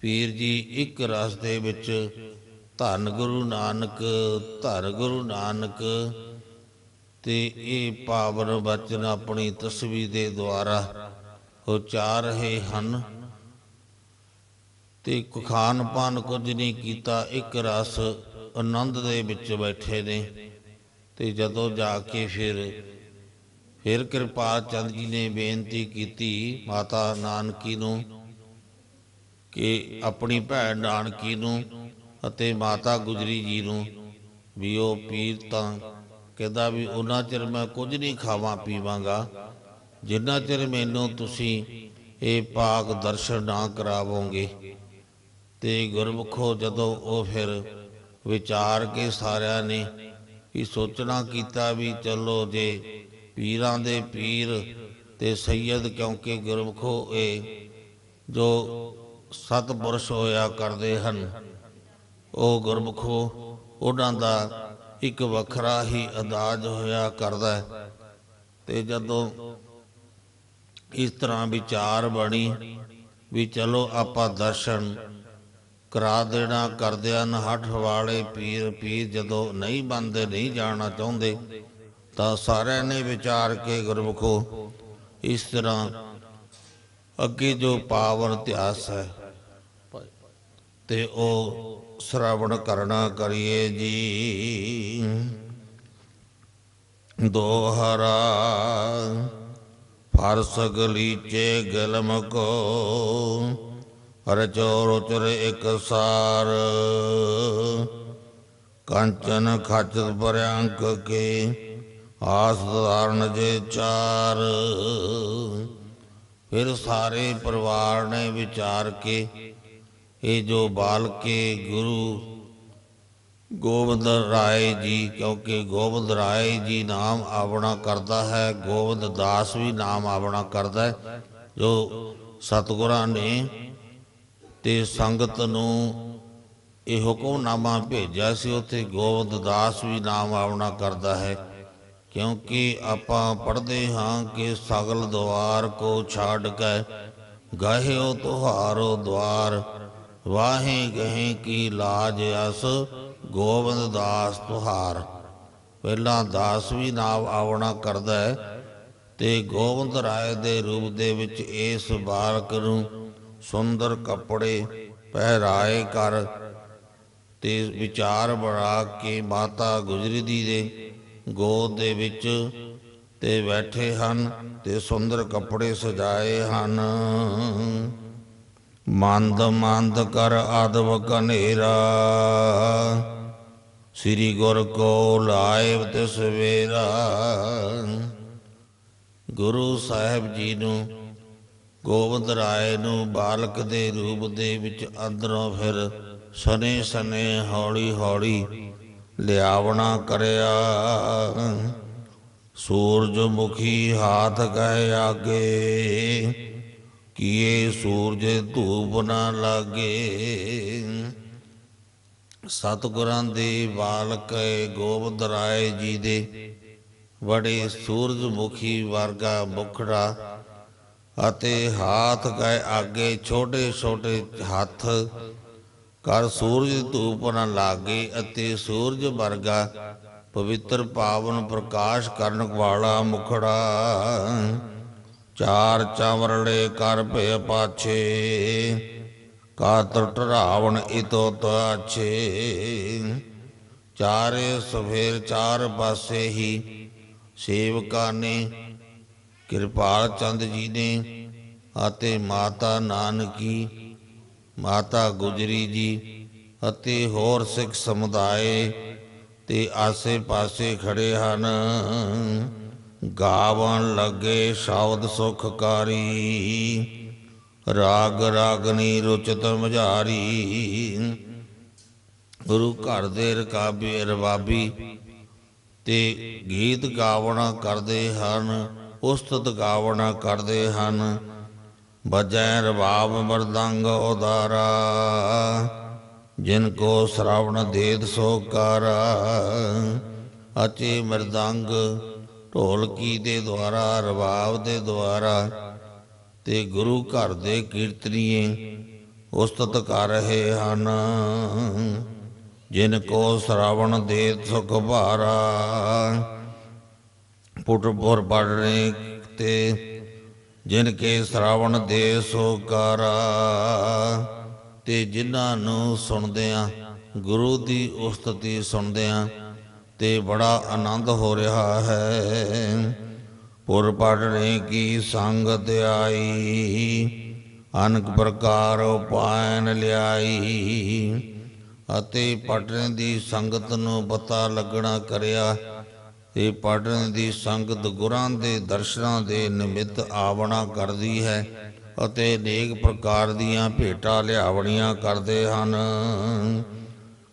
ਪੀਰ ਜੀ ਇੱਕ ਰਸ ਦੇ ਵਿੱਚ, ਧੰਨ ਗੁਰੂ ਨਾਨਕ, ਧੰਨ ਗੁਰੂ ਨਾਨਕ ਤੇ ਇਹ ਪਾਵਨ ਬਚਨ ਆਪਣੀ ਤਸਵੀਰ ਦੇ ਦੁਆਰਾ ਉਚਾਰ ਰਹੇ ਹਨ। ਤੇ ਖਾਨ ਪਾਨ ਕੁਝ ਨਹੀਂ ਕੀਤਾ, ਇੱਕ ਰਸ ਆਨੰਦ ਦੇ ਵਿੱਚ ਬੈਠੇ ਨੇ ਤੇ ਜਦੋਂ ਜਾ ਕੇ ਫਿਰ ਫਿਰ ਕਿਰਪਾਲ ਚੰਦ ਜੀ ਨੇ ਬੇਨਤੀ ਕੀਤੀ ਮਾਤਾ ਨਾਨਕੀ ਨੂੰ ਕਿ ਆਪਣੀ ਭੈਣ ਨਾਨਕੀ ਨੂੰ ਅਤੇ ਮਾਤਾ ਗੁਜਰੀ ਜੀ ਨੂੰ ਵੀ ਉਹ ਪੀਰ ਤਾਂ ਕਹਿੰਦਾ ਵੀ ਉਹਨਾਂ ਚਿਰ ਮੈਂ ਕੁਝ ਨਹੀਂ ਖਾਵਾਂ ਪੀਵਾਂਗਾ। ਜਿੰਨਾ ਚਿਰ ਮੈਨੂੰ ਤੁਸੀਂ ਇਹ ਪਾਕ ਦਰਸ਼ਨ ਨਾ ਕਰਾਵੋਗੇ। ਤੇ ਗੁਰਮੁਖੋ ਜਦੋਂ ਉਹ ਫਿਰ ਵਿਚਾਰ ਕੇ ਸਾਰਿਆਂ ਨੇ ਵੀ ਸੋਚਣਾ ਕੀਤਾ ਵੀ ਚਲੋ ਜੇ ਪੀਰਾਂ ਦੇ ਪੀਰ ਤੇ ਸੈਯਦ ਕਿਉਂਕਿ ਗੁਰਮੁਖੋ ਇਹ ਜੋ ਸਤਪੁਰਸ਼ ਹੋਇਆ ਕਰਦੇ ਹਨ। ਉਹ ਗੁਰਮੁਖੋ, ਉਹਨਾਂ ਦਾ ਇੱਕ ਵੱਖਰਾ ਹੀ ਅੰਦਾਜ਼ ਹੋਇਆ ਕਰਦਾ ਹੈ। ਤੇ ਜਦੋਂ ਇਸ ਤਰ੍ਹਾਂ ਵਿਚਾਰ ਬਣੀ ਵੀ ਚਲੋ ਆਪਾਂ ਦਰਸ਼ਨ ਕਰਾ ਦੇਣਾ ਕਰਦਿਆਂ ਹੱਠ ਵਾਲੇ ਪੀਰ ਪੀਰ ਜਦੋਂ ਨਹੀਂ ਬੰਦੇ, ਨਹੀਂ ਜਾਣਾ ਚਾਹੁੰਦੇ, ਤਾਂ ਸਾਰਿਆਂ ਨੇ ਵਿਚਾਰ ਕੇ ਗੁਰਮੁਖੋ, ਇਸ ਤਰ੍ਹਾਂ ਅੱਗੇ ਜੋ ਪਾਵਨ ਇਤਿਹਾਸ ਹੈ, ਤੇ ਉਹ ਸ਼ਰਵਣ ਕਰਨਾ ਕਰੀਏ ਜੀ। ਦੋਹਰਾ ਫਰਸ ਗਲੀਚੇ ਗਲਮ ਕੋ ਰਚੋ ਰੁਚਰ ਇੱਕ ਸਾਰ। ਕੰਚਨ ਖਚਤ ਪਰਿਆੰਕ ਕੇ ਆਸ ਧਾਰਨ ਜੇ ਚਾਰ। ਫਿਰ ਸਾਰੇ ਪਰਿਵਾਰ ਨੇ ਵਿਚਾਰ ਕੇ ਇਹ ਜੋ ਬਾਲ ਕੇ ਗੁਰੂ ਗੋਬਿੰਦ ਰਾਏ ਜੀ, ਕਿਉਂਕਿ ਗੋਬਿੰਦ ਰਾਏ ਜੀ ਨਾਮ ਆਪਣਾ ਕਰਦਾ ਹੈ, ਗੋਬਿੰਦ ਦਾਸ ਵੀ ਨਾਮ ਆਪਣਾ ਕਰਦਾ ਹੈ, ਜੋ ਸਤਿਗੁਰਾਂ ਨੇ ਤੇ ਸੰਗਤ ਨੂੰ ਇਹ ਹੁਕਮਨਾਮਾ ਭੇਜਿਆ ਸੀ, ਉੱਥੇ ਗੋਬਿੰਦ ਦਾਸ ਵੀ ਨਾਮ ਆਪਣਾ ਕਰਦਾ ਹੈ। ਕਿਉਂਕਿ ਆਪਾਂ ਪੜ੍ਹਦੇ ਹਾਂ ਕਿ ਸਗਲ ਦੁਆਰ ਕੋ ਛਾੜ ਕੇ ਗਾਹਿਓ ਤੁਹਾਰੋ ਦਵਾਰ, ਵਾਹੇ ਗਹੇ ਕੀ ਲਾਜ ਅਸ ਗੋਬਿੰਦ ਦਾਸ ਤੁਹਾਰ। ਪਹਿਲਾਂ ਦਾਸ ਵੀ ਨਾਮ ਆਵਣਾ ਕਰਦਾ ਹੈ ਤੇ ਗੋਬਿੰਦ ਰਾਏ ਦੇ ਰੂਪ ਦੇ ਵਿੱਚ ਇਸ ਬਾਲਕ ਨੂੰ ਸੁੰਦਰ ਕੱਪੜੇ ਪਹਿਰਾਏ ਕਰ ਤੇ ਵਿਚਾਰ ਬਣਾ ਕੇ ਮਾਤਾ ਗੁਜਰੀ ਦੀ ਦੇ ਗੋਦ ਦੇ ਵਿੱਚ ਤੇ ਬੈਠੇ ਹਨ ਤੇ ਸੁੰਦਰ ਕੱਪੜੇ ਸਜਾਏ ਹਨ। ਮੰਦ ਮੰਦ ਕਰ ਆਦਵ ਕਨੇਰਾ ਸ੍ਰੀ ਗੁਰ ਕੋ ਲਾਇਬ ਸਵੇਰਾ ਗੁਰੂ ਸਾਹਿਬ ਜੀ ਨੂੰ ਗੋਬਿੰਦ ਰਾਏ ਨੂੰ ਬਾਲਕ ਦੇ ਰੂਪ ਦੇ ਵਿੱਚ ਅੰਦਰੋਂ ਫਿਰ ਸਨੇ ਸਨੇ ਹੌਲੀ ਹੌਲੀ ਲਿਆਵਣਾ ਕਰਿਆ। ਸੂਰਜ ਮੁਖੀ ਹਾਥ ਗਏ ਆਗੇ, ਕੀਏ ਸੂਰਜ ਧੂਪ ਨਾ ਲਾਗੇ। ਸਤਿਗੁਰਾਂ ਦੇ ਬਾਲਕ ਗੋਬਿੰਦ ਰਾਏ ਜੀ ਦੇ ਬੜੇ ਸੂਰਜਮੁਖੀ ਵਰਗਾ ਮੁਖੜਾ ਅਤੇ ਹਾਥ ਗਏ ਆਗੇ ਛੋਟੇ ਛੋਟੇ ਹੱਥ। ਕਰ ਸੂਰਜ ਧੂਪ ਨਾ ਲਾਗੇ ਅਤੇ ਸੂਰਜ ਵਰਗਾ ਪਵਿੱਤਰ ਪਾਵਨ ਪ੍ਰਕਾਸ਼ ਕਰਨ ਵਾਲਾ ਮੁਖੜਾ। ਚਾਰ ਚਮਰੜੇ ਕਰ ਭੇ ਪਾਛੇ, ਕਾਤਰ ਟਰਾਵਣ ਇਤੋ ਤਾਛੇ। ਚਾਰੇ ਸਫੇਰ ਚਾਰ ਪਾਸੇ ਹੀ ਸੇਵਕਾਂ ਨੇ ਕਿਰਪਾਲ ਚੰਦ ਜੀ ਨੇ ਅਤੇ ਮਾਤਾ ਨਾਨਕੀ, ਮਾਤਾ ਗੁਜਰੀ ਜੀ ਅਤੇ ਹੋਰ ਸਿੱਖ ਸਮੁਦਾਇ ਤੇ ਆਸੇ-ਪਾਸੇ ਖੜੇ ਹਨ। ਗਾਵਣ ਲੱਗੇ ਸ਼ਬਦ ਸੁਖਕਾਰੀ, ਰਾਗ ਰਾਗਨੀ ਰੁਚਤ ਮਝਾਰੀ। ਗੁਰੂ ਘਰ ਦੇ ਰਕਾਬੀ ਰਬਾਬੀ ਤੇ ਗੀਤ ਗਾਵਣਾ ਕਰਦੇ ਹਨ। ਉਸਤਤ ਗਾਵਣਾ ਕਰਦੇ ਹਨ। ਬਜੈ ਰਬਾਬ ਮਰਦੰਗ ਉਦਾਰਾ। ਜਿਨ ਕੋ ਸ਼ਰਾਵਣ ਦੇਦ ਸੋ ਕਾਰਾ। ਅਚੇ ਮਰਦੰਗ ਢੋਲਕੀ ਦੇ ਦੁਆਰਾ, ਰਬਾਬ ਦੇ ਦੁਆਰਾ। ਤੇ ਗੁਰੂ ਘਰ ਦੇ ਕੀਰਤਨੀਏ ਉਸਤਤ ਕਰ ਰਹੇ ਹਨ। ਜਿਨ ਕੋ ਸ਼ਰਾਵਣ ਦੇਤ ਸੁਖ ਭਾਰਾ। ਪੁੱਟਪੁਰ ਪੜਨੇ ਤੇ ਜਿਨ ਕੇ ਸ਼ਰਾਵਣ ਦੇ ਸੋ ਕਾਰਾ। ਤੇ ਜਿਨ੍ਹਾਂ ਨੂੰ ਸੁਣਦਿਆਂ, ਗੁਰੂ ਦੀ ਉਸਤਤੀ ਸੁਣਦਿਆਂ, ਤੇ ਬੜਾ ਆਨੰਦ ਹੋ ਰਿਹਾ ਹੈ। ਪੁਰ ਪੜਨੇ ਕੀ ਸੰਗਤ ਆਈ ਅਨਕ ਪ੍ਰਕਾਰ ਉਪਾਇਨ ਲਿਆਈ। ਅਤੇ ਪੜਨ ਦੀ ਸੰਗਤ ਨੂੰ ਪਤਾ ਲੱਗਣਾ ਕਰਿਆ ਇਹ ਪੜਨ ਦੀ ਸੰਗਤ ਗੁਰਾਂ ਦੇ ਦਰਸ਼ਨਾਂ ਦੇ ਨਿਮਿਤ ਆਵਣਾ ਕਰਦੀ ਹੈ ਅਤੇ ਅਨੇਕ ਪ੍ਰਕਾਰ ਦੀਆਂ ਭੇਟਾਂ ਲਿਆਵਣੀਆਂ ਕਰਦੇ ਹਨ।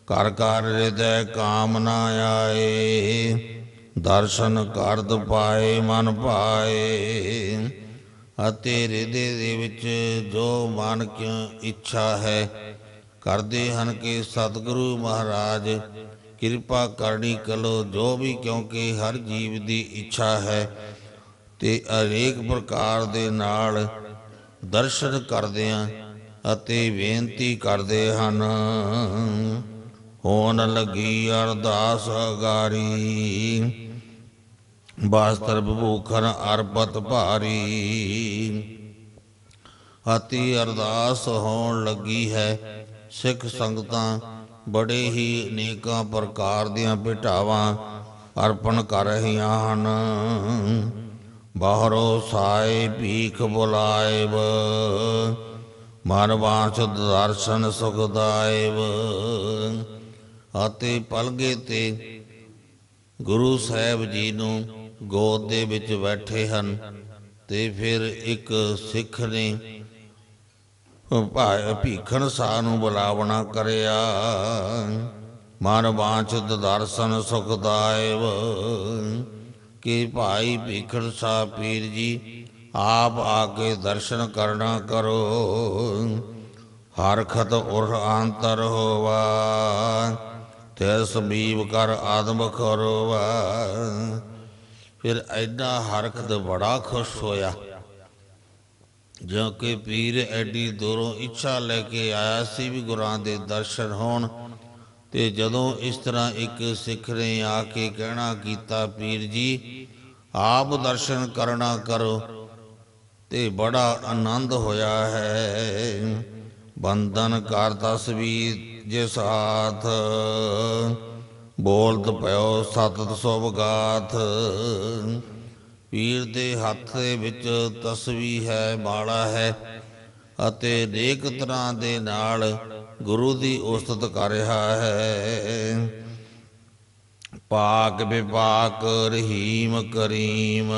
ਕਰ ਕਰ ਹਿਰਦੈ ਕਾਮਨਾ ਆਏ, ਦਰਸ਼ਨ ਕਰਦ ਪਾਏ ਮਨ ਪਾਏ ਅਤੇ ਹਿਰਦੇ ਦੇ ਵਿੱਚ ਜੋ ਮਨ ਕਿਉ ਇੱਛਾ ਹੈ, ਕਰਦੇ ਹਨ ਕਿ ਸਤਿਗੁਰੂ ਮਹਾਰਾਜ ਕਿਰਪਾ ਕਰਨੀ ਕਲੋ ਜੋ ਵੀ ਕਿਉਂਕਿ ਹਰ ਜੀਵ ਦੀ ਇੱਛਾ ਹੈ। ਤੇ ਹਰੇਕ ਪ੍ਰਕਾਰ ਦੇ ਨਾਲ ਦਰਸ਼ਨ ਕਰਦਿਆਂ ਅਤੇ ਬੇਨਤੀ ਕਰਦੇ ਹਨ। ਹੋਣ ਲੱਗੀ ਅਰਦਾਸ ਅਗਾਰੀ ਬਾਸਤਰ ਭੂਖਨ ਅਰਪਤ ਭਾਰੀ। ਅਤੀ ਅਰਦਾਸ ਹੋਣ ਲੱਗੀ ਹੈ, ਸਿੱਖ ਸੰਗਤਾਂ ਬੜੇ ਹੀ ਅਨੇਕਾਂ ਪ੍ਰਕਾਰ ਦੀਆਂ ਭੇਟਾਵਾਂ ਅਰਪਣ ਕਰ ਰਹੀਆਂ ਹਨ। ਬਾਹਰੋਂ ਸਾਏ ਭੀਖ ਬੁਲਾਇਬ, ਮਨ ਵਾਂਛਤ ਦਰਸ਼ਨ ਸੁਖਦਾਇਬ ਅਤੇ ਪਲਗੇ ਤੇ ਗੁਰੂ ਸਾਹਿਬ ਜੀ ਨੂੰ ਗੋਦ ਦੇ ਵਿੱਚ ਬੈਠੇ ਹਨ ਤੇ ਫਿਰ ਇੱਕ ਸਿੱਖ ਨੇ ਭਾਇ ਭੀਖਣ ਸਾਹ ਨੂੰ ਬੁਲਾਵਣਾ ਕਰਿਆ। ਮਨ ਵਾਂਛਤ ਦਰਸ਼ਨ ਸੁਖਦਾਇਵ ਕਿ ਭਾਈ ਭੀਖਣ ਸਾਹ ਪੀਰ ਜੀ, ਆਪ ਆ ਕੇ ਦਰਸ਼ਨ ਕਰਨਾ ਕਰੋ। ਹਰਖਤ ਉਰ ਅੰਤਰ ਹੋਵਾ, ਤੇ ਸਮੀਪ ਕਰ ਆਦਮ ਖਰੋਵਾ। ਫਿਰ ਐਡਾ ਹਰਖਤ ਬੜਾ ਖੁਸ਼ ਹੋਇਆ। ਜੋ ਕਿ ਪੀਰ ਐਡੀ ਦੂਰੋਂ ਇੱਛਾ ਲੈ ਕੇ ਆਇਆ ਸੀ ਵੀ ਗੁਰਾਂ ਦੇ ਦਰਸ਼ਨ ਹੋਣ। ਤੇ ਜਦੋਂ ਇਸ ਤਰ੍ਹਾਂ ਇੱਕ ਸਿੱਖ ਨੇ ਆ ਕੇ ਕਹਿਣਾ ਕੀਤਾ, ਪੀਰ ਜੀ, ਆਪ ਦਰਸ਼ਨ ਕਰਨਾ ਕਰੋ, ਤੇ ਬੜਾ ਆਨੰਦ ਹੋਇਆ ਹੈ। ਬੰਧਨ ਕਰ ਤਸਵੀਰ ਜੇ ਸਾਥ, ਬੋਲਤ ਪਿਓ ਸਤਤ ਸੁਭਗਾਥ ਪੀਰ ਦੇ ਹੱਥ ਦੇ ਵਿੱਚ ਤਸਵੀ ਹੈ, ਮਾਲਾ ਹੈ ਅਤੇ ਅਨੇਕ ਤਰ੍ਹਾਂ ਦੇ ਨਾਲ ਗੁਰੂ ਦੀ ਉਸਤਤ ਕਰ ਰਿਹਾ ਹੈ। ਪਾਕ ਵਿਪਾਕ ਰਹੀਮ ਕਰੀਮ।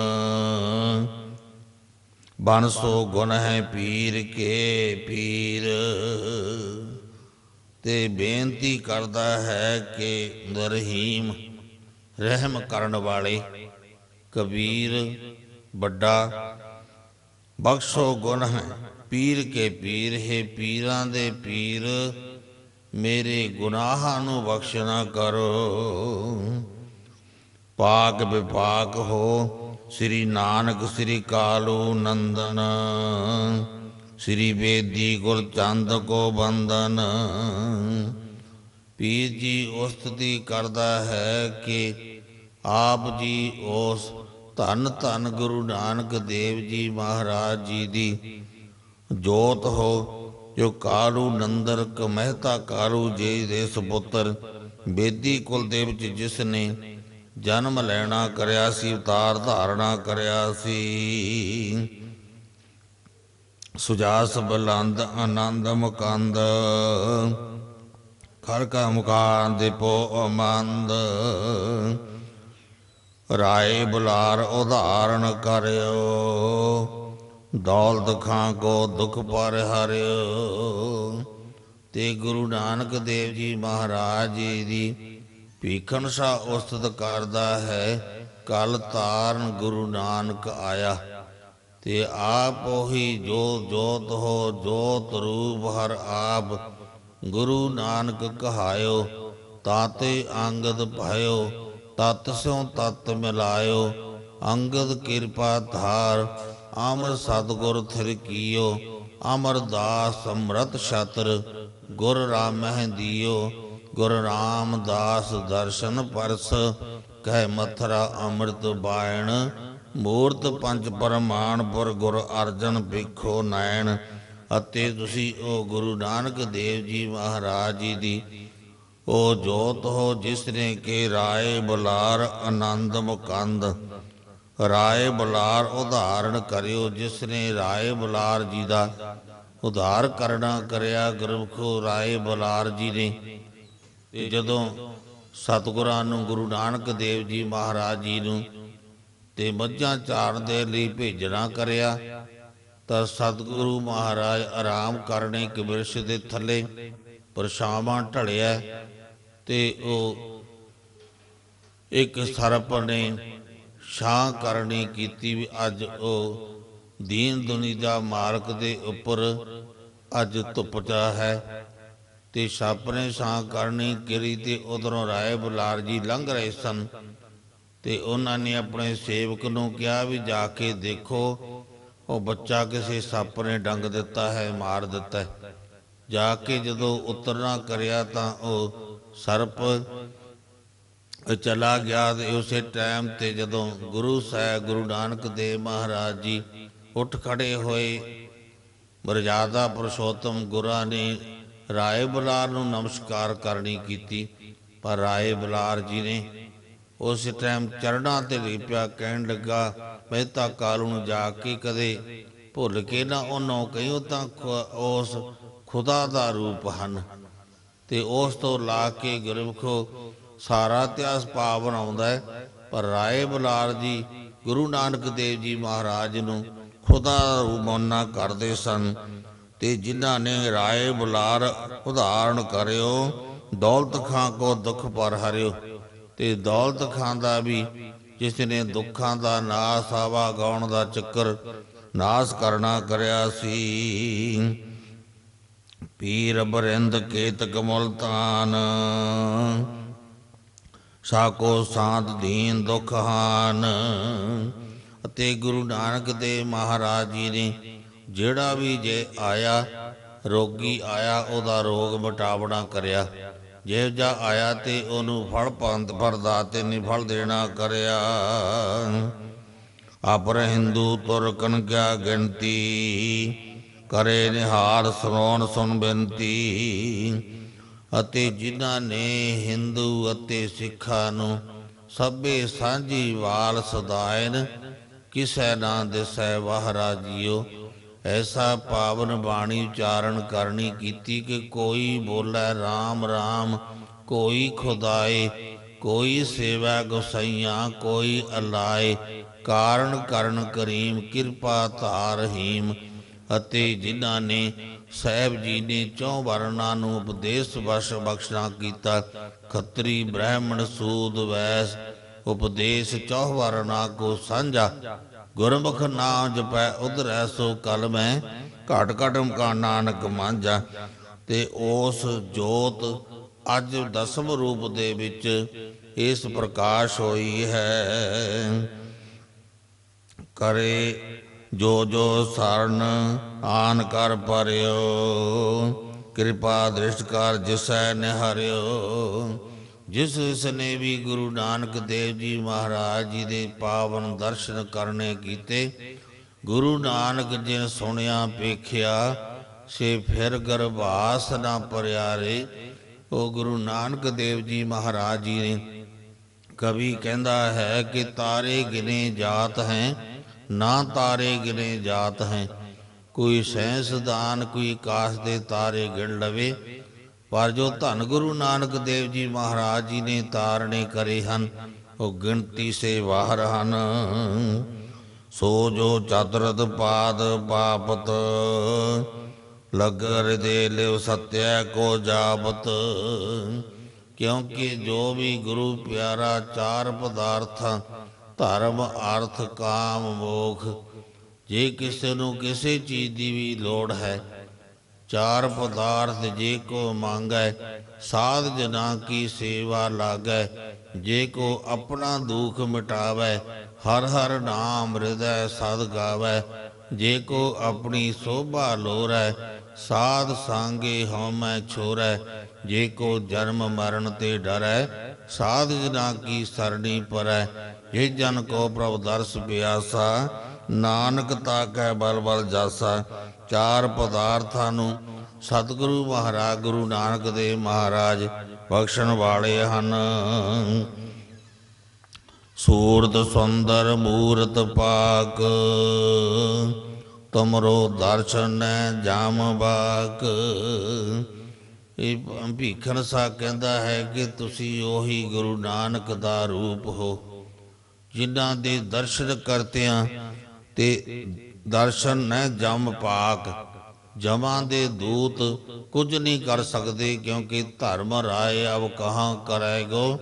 ਬਨ ਸੋ ਗੁਣ ਹੈ ਪੀਰ ਕੇ ਪੀਰ। ਤੇ ਬੇਨਤੀ ਕਰਦਾ ਹੈ ਕਿ ਰਹੀਮ, ਰਹਿਮ ਕਰਨ ਵਾਲੇ ਕਬੀਰ ਵੱਡਾ, ਬਖਸ਼ੋ ਗੁਣ ਹੈ। ਪੀਰ ਕੇ ਪੀਰ, ਹੈ ਪੀਰਾਂ ਦੇ ਪੀਰ, ਮੇਰੇ ਗੁਨਾਹਾਂ ਨੂੰ ਬਖਸ਼ਣਾ ਕਰੋ। ਪਾਕ ਵਿਪਾਕ ਹੋ ਸ੍ਰੀ ਨਾਨਕ, ਸ੍ਰੀ ਕਾਲੂ ਨੰਦਨ, ਸ੍ਰੀ ਬੇਦੀ ਗੁਰ ਚੰਦ ਕੋ ਬੰਦਨ ਪੀਰ ਜੀ, ਉਸਤਤੀ ਕਰਦਾ ਹੈ ਕਿ ਆਪ ਜੀ ਉਸ ਧੰਨ ਧੰਨ ਗੁਰੂ ਨਾਨਕ ਦੇਵ ਜੀ ਮਹਾਰਾਜ ਜੀ ਦੀ ਜੋਤ ਹੋ, ਜੋ ਕਾਲੂ ਨੰਦਰ ਕ ਮਹਿਤਾ ਕਾਲੂ ਜੀ ਦੇ ਸੁਪੁੱਤਰ ਬੇਦੀ ਕੁਲਦੇਵ ਜੀ ਜਿਸ ਨੇ ਜਨਮ ਲੈਣਾ ਕਰਿਆ ਸੀ, ਉਤਾਰ ਧਾਰਣਾ ਕਰਿਆ ਸੀ। ਸੁਜਾਸ ਬਲੰਦ ਆਨੰਦ ਮੁਕੰਦ ਖੜਕਾ ਮੁਕਾਂ ਦੇ ਪੋ ਅਮੰਦ। ਰਾਏ ਬੁਲਾਰ ਉਧਾਰਨ ਕਰਿਓ। ਦੌਲਤ ਖਾਂ ਕੋ ਦੁਖ ਪਰ ਹਰਿਓ। ਤੇ ਗੁਰੂ ਨਾਨਕ ਦੇਵ ਜੀ ਮਹਾਰਾਜ ਜੀ ਦੀ ਭੀਖਣ ਸਾ ਉਸਤਤ ਕਰਦਾ ਹੈ, ਕਲ ਤਾਰਨ ਗੁਰੂ ਨਾਨਕ ਆਇਆ। ਤੇ ਆਪ ਉਹੀ ਜੋ ਜੋਤ ਹੋ, ਜੋਤ ਰੂਪ ਹਰ ਆਪ ਗੁਰੂ ਨਾਨਕ ਕਹਾਇਓ ਤਾਤੇ ਅੰਗਦ ਭਾਇਓ। ਤਤ ਸਿਉ ਤਤ ਮਿਲਾਇਓ, ਅੰਗਦ ਕਿਰਪਾ ਧਾਰ, ਅਮਰ ਸਤਗੁਰ ਥਿਰ ਕੀਓ, ਅਮਰਦਾਸ ਅੰਮ੍ਰਿਤ ਛਤਰ, ਗੁਰ ਰਾਮਹਿ ਦੀਓ, ਗੁਰ ਰਾਮਦਾਸ ਦਰਸ਼ਨ ਪਰਸ, ਕਹਿ ਮਥਰਾ ਅੰਮ੍ਰਿਤ ਬਾਇਣ, ਮੂਰਤ ਪੰਜ ਪਰਮਾਨਪੁਰ ਗੁਰ ਅਰਜਨ ਬਿਖੋ ਨੈਣ, ਅਤੇ ਤੁਸੀਂ ਉਹ ਗੁਰੂ ਨਾਨਕ ਦੇਵ ਜੀ ਮਹਾਰਾਜ ਜੀ ਦੀ ਉਹ ਜੋਤ ਹੋ ਜਿਸ ਨੇ ਕਿ ਰਾਏ ਬੁਲਾਰ ਆਨੰਦ ਮੁਕੰਦ। ਰਾਏ ਬੁਲਾਰ ਉਧਾਰਨ ਕਰਿਓ ਜਿਸਨੇ ਰਾਏ ਬੁਲਾਰ ਜੀ ਦਾ। ਉਧਾਰ ਕਰਨਾ ਕਰਿਆ ਗੁਰਮੁਖੋ ਰਾਏ ਬੁਲਾਰ ਜੀ ਨੇ। ਤੇ ਜਦੋਂ ਸਤਿਗੁਰਾਂ ਨੂੰ ਗੁਰੂ ਨਾਨਕ ਦੇਵ ਜੀ ਮਹਾਰਾਜ ਜੀ ਨੂੰ ਤੇ ਮੱਝਾਂ ਚਾਰਨ ਦੇ ਲਈ ਭੇਜਣਾ ਕਰਿਆ, ਤਾਂ ਸਤਿਗੁਰੂ ਮਹਾਰਾਜ ਆਰਾਮ ਕਰਨੇ ਇੱਕ ਦੇ ਥੱਲੇ ਪਰਛਾਵਾਂ ਢਲਿਆ। ਤੇ ਉਹ ਇੱਕ ਸਰਪ ਨੇ ਛਾਂ ਕਰਨੀ ਕੀਤੀ ਵੀ ਅੱਜ ਉਹ ਦੀਨ ਦੁਨੀ ਦਾ ਮਾਲਕ ਦੇ ਉੱਪਰ ਅੱਜ ਧੁੱਪ ਹੈ ਤੇ ਸੱਪ ਨੇ ਛਾਂ ਕਰਨੀ ਕਿਰੀ ਤੇ ਉਧਰੋਂ ਰਾਏ ਬੁਲਾਰ ਜੀ ਲੰਘ ਰਹੇ ਸਨ ਤੇ ਉਹਨਾਂ ਨੇ ਆਪਣੇ ਸੇਵਕ ਨੂੰ ਕਿਹਾ ਵੀ ਜਾ ਕੇ ਦੇਖੋ, ਉਹ ਬੱਚਾ ਕਿਸੇ ਸੱਪ ਨੇ ਡੰਗ ਦਿੱਤਾ ਹੈ, ਮਾਰ ਦਿੱਤਾ ਜਾ ਕੇ ਜਦੋਂ ਉਤਰਨਾ ਕਰਿਆ ਤਾਂ ਉਹ ਸਰਪ ਚਲਾ ਗਿਆ ਤੇ ਉਸੇ ਟਾਈਮ ਤੇ ਜਦੋਂ ਗੁਰੂ ਸਾਹਿਬ, ਗੁਰੂ ਨਾਨਕ ਦੇਵ ਮਹਾਰਾਜ ਜੀ ਉੱਠ ਖੜੇ ਹੋਏ, ਮਰਜ਼ਾਦਾ ਪੁਰਸ਼ੋਤਮ ਗੁਰਾਂ ਨੇ ਰਾਏ ਬੁਲਾਰ ਨੂੰ ਨਮਸਕਾਰ ਕਰਨੀ ਕੀਤੀ, ਪਰ ਰਾਏ ਬਲਾਰ ਜੀ ਨੇ ਉਸ ਟਾਈਮ ਚਰਣਾ ਤੇ ਰੀਪਿਆ ਕਹਿਣ ਲੱਗਾ ਮਹਿਤਾ ਕਾਲੂ ਨੂੰ ਜਾ ਕੇ ਕਦੇ ਭੁੱਲ ਕੇ ਨਾ ਉਹਨੋਂ ਕਹੀਓ ਤਾਂ ਖੁ- ਉਸ ਖੁਦਾ ਦਾ ਰੂਪ ਹਨ। ਤੇ ਉਸ ਤੋਂ ਲਾ ਕੇ ਗੁਰਮੁਖੋ ਸਾਰਾ ਇਤਿਹਾਸ ਪਾ ਬਣਾਉਂਦਾ ਹੈ। ਪਰ ਰਾਏ ਬੁਲਾਰ ਜੀ ਗੁਰੂ ਨਾਨਕ ਦੇਵ ਜੀ ਮਹਾਰਾਜ ਨੂੰ ਖੁਦਾ ਦਾ ਕਰਦੇ ਸਨ ਤੇ ਜਿਨ੍ਹਾਂ ਨੇ ਰਾਏ ਬੁਲਾਰ ਉਦਾਹਰਣ ਕਰਿਓ, ਦੌਲਤ ਖਾਂ ਕੋ ਦੁੱਖ ਪਰ ਹਰਿਓ। ਤੇ ਦੌਲਤ ਖਾਂ ਦਾ ਵੀ ਜਿਸ ਨੇ ਦੁੱਖਾਂ ਦਾ ਨਾਸ ਆਵਾ ਗਾਉਣ ਦਾ ਚੱਕਰ ਨਾਸ ਕਰਨਾ ਕਰਿਆ ਸੀ। ਪੀਰ ਬਰਿੰਦ ਕੇਤਕ ਮੁਲਤਾਨ ਸਾਕੋ ਸਾਧ ਦੀਨ ਦੁਖ ਹਾਨ। ਅਤੇ ਗੁਰੂ ਨਾਨਕ ਦੇਵ ਮਹਾਰਾਜ ਜੀ ਨੇ ਜਿਹੜਾ ਵੀ ਜੇ ਆਇਆ, ਰੋਗੀ ਆਇਆ, ਉਹਦਾ ਰੋਗ ਮਟਾਵਣਾ ਕਰਿਆ। ਜੇ ਜਾ ਆਇਆ ਤੇ ਉਹਨੂੰ ਫਲ ਪੰਤ ਫਰਦਾ ਤੇ ਨਹੀਂ ਫਲ ਦੇਣਾ ਕਰਿਆ। ਆਪਰ ਹਿੰਦੂ ਤੁਰਕਨ ਕਿਆ ਗਿਣਤੀ? ਕਰੇ ਨਿਹਾਰ ਸੁਣੋਣ ਸੁਣ ਬੇਨਤੀ। ਅਤੇ ਜਿਨ੍ਹਾਂ ਨੇ ਹਿੰਦੂ ਅਤੇ ਸਿੱਖਾਂ ਨੂੰ ਸਭੇ ਸਾਂਝੀ ਵਾਲ ਸਦਾਇਨ, ਕਿਸੈ ਨਾ ਦਿਸੈ ਵਾਹਰਾ ਜੀਓ ਐਸਾ ਪਾਵਨ ਬਾਣੀ ਉਚਾਰਨ ਕਰਨੀ ਕੀਤੀ ਕਿ ਕੋਈ ਬੋਲੇ RAM RAM ਕੋਈ ਖੁਦਾਏ, ਕੋਈ ਸੇਵਾ ਗੁਸਈਆਂ, ਕੋਈ ਅਲਾਏ। ਕਾਰਨ ਕਰਨ ਕਰੀਮ, ਕਿਰਪਾ ਧਾਰ ਰਹੀਮ ਅਤੇ ਜਿਨ੍ਹਾਂ ਨੇ ਸਾਹਿਬ ਜੀ ਨੇ ਚੌ ਵਰਨਾਂ ਨੂੰ ਉਪਦੇਸ਼ ਵਸ਼ ਬਖਸ਼ਣਾ ਕੀਤਾ, ਖੱਤਰੀ ਬ੍ਰਾਹਮਣ ਸੂਦ ਵੈਸ ਉਪਦੇਸ਼ ਚੌ ਵਰਨਾਂ ਕੋ ਸਾਂਝਾ। ਗੁਰਮੁਖ ਨਾਮ ਜਪੈ ਉਧਰੈ ਸੋ ਕਲ ਮੈਂ, ਘਟ ਘਟ ਮਕਾ ਨਾਨਕ ਮਾਂਝਾ। ਤੇ ਉਸ ਜੋਤ ਅੱਜ ਦਸਮ ਰੂਪ ਦੇ ਵਿੱਚ ਇਸ ਪ੍ਰਕਾਸ਼ ਹੋਈ ਹੈ। ਕਰੇ ਜੋ ਜੋ ਸਰਨ ਆਨ ਕਰ ਪਰਿਓ, ਕਿਰਪਾ ਦ੍ਰਿਸ਼ਟ ਕਰ ਜਿਸੈ ਨਿਹਰਿਓ। ਜਿਸ ਇਸ ਵੀ ਗੁਰੂ ਨਾਨਕ ਦੇਵ ਜੀ ਮਹਾਰਾਜ ਜੀ ਦੇ ਪਾਵਨ ਦਰਸ਼ਨ ਕਰਨੇ ਕੀਤੇ, ਗੁਰੂ ਨਾਨਕ ਜੀ ਸੁਣਿਆ ਪੇਖਿਆ ਸੇ ਫਿਰ ਗਰਭਾਸ ਨਾ ਪਰਿਆਰੇ। ਉਹ ਗੁਰੂ ਨਾਨਕ ਦੇਵ ਜੀ ਮਹਾਰਾਜ ਜੀ ਨੇ ਕਵੀ ਕਹਿੰਦਾ ਹੈ ਕਿ ਤਾਰੇ ਗਿਨੇ ਜਾਤ ਹੈ ਨਾ ਤਾਰੇ ਗਿਨੇ ਜਾਤ ਹੈ। ਕੋਈ ਸੈਂਸਦਾਨ ਕੋਈ ਕਾਸ਼ ਦੇ ਤਾਰੇ ਗਿਣ ਲਵੇ। ਪਰ ਜੋ ਧੰਨ ਗੁਰੂ ਨਾਨਕ ਦੇਵ ਜੀ ਮਹਾਰਾਜ ਜੀ ਨੇ ਤਾਰਨੇ ਕਰੇ ਹਨ, ਉਹ ਗਿਣਤੀ ਸੇ ਬਾਹਰ ਹਨ। ਸੋ ਜੋ ਚਤਰਤ ਪਾਦ ਪਾਪਤ, ਲਗਰ ਦੇ ਲਿਵ ਸਤਿਆ ਕੋ ਜਾਪਤ। ਕਿਉਂਕਿ ਜੋ ਵੀ ਗੁਰੂ ਪਿਆਰਾ ਚਾਰ ਪਦਾਰਥਾਂ ਧਰਮ, ਅਰਥ, ਕਾਮ, ਮੋਖ। ਜੇ ਕਿਸੇ ਨੂੰ ਕਿਸੇ ਚੀਜ਼ ਦੀ ਵੀ ਲੋੜ ਹੈ, ਚਾਰ ਪਦਾਰਥ ਜੇ ਕੋ ਮੰਗੈ, ਸਾਧ ਜਨਾ ਕੀ ਸੇਵਾ ਲਾਗੈ। ਜੇ ਕੋ ਆਪਣਾ ਦੁਖ ਮਿਟਾਵੈ, ਹਰ ਹਰ ਨਾਮ ਹਿਰਦੈ ਸਦ ਗਾਵੈ। ਜੇ ਕੋ ਆਪਣੀ ਸੋਭਾ ਲੋਰੈ, ਸਾਧ ਸੰਗੇ ਹਉਮੈ ਛੋਰੈ। ਜੇ ਕੋ ਜਨਮ ਮਰਨ ਤੇ ਡਰੈ, ਸਾਧ ਜਨਾ ਕੀ ਸਰਣੀ ਪਰੈ। ਜੇ ਜਨ ਕੋ ਪ੍ਰਭ ਦਰਸ ਪਿਆਸਾ, ਨਾਨਕ ਤਾਕੈ ਬਲ ਬਲ ਜਾਸਾ, ਚਾਰ ਪਦਾਰਥਾਂ ਨੂੰ ਸਤਿਗੁਰੂ ਮਹਾਰਾਜ, ਗੁਰੂ ਨਾਨਕ ਦੇਵ ਮਹਾਰਾਜ ਬਖਸ਼ਣ ਵਾਲੇ ਹਨ। ਸੂਰਤ ਸੁੰਦਰ ਮੂਰਤ ਪਾਕ, ਤੁਮਰੋ ਦਰਸ਼ਨ ਜਾਮ ਬਾਕ। ਇਹ ਭੀਖਣ ਸਾ ਕਹਿੰਦਾ ਹੈ ਕਿ ਤੁਸੀਂ ਉਹੀ ਗੁਰੂ ਨਾਨਕ ਦਾ ਰੂਪ ਹੋ। ਜਿਨ੍ਹਾਂ ਦੇ ਦਰਸ਼ਨ ਕਰਤਿਆਂ ਤੇ ਦਰਸ਼ਨ ਨੇ ਜਮ ਪਾਕ, ਜਮਾਂ ਦੇ ਦੂਤ ਕੁਝ ਨਹੀਂ ਕਰ ਸਕਦੇ ਕਿਉਂਕਿ ਧਰਮ ਰਾਏ ਅਬ ਕਹਾਂ ਕਰੇਗੋ,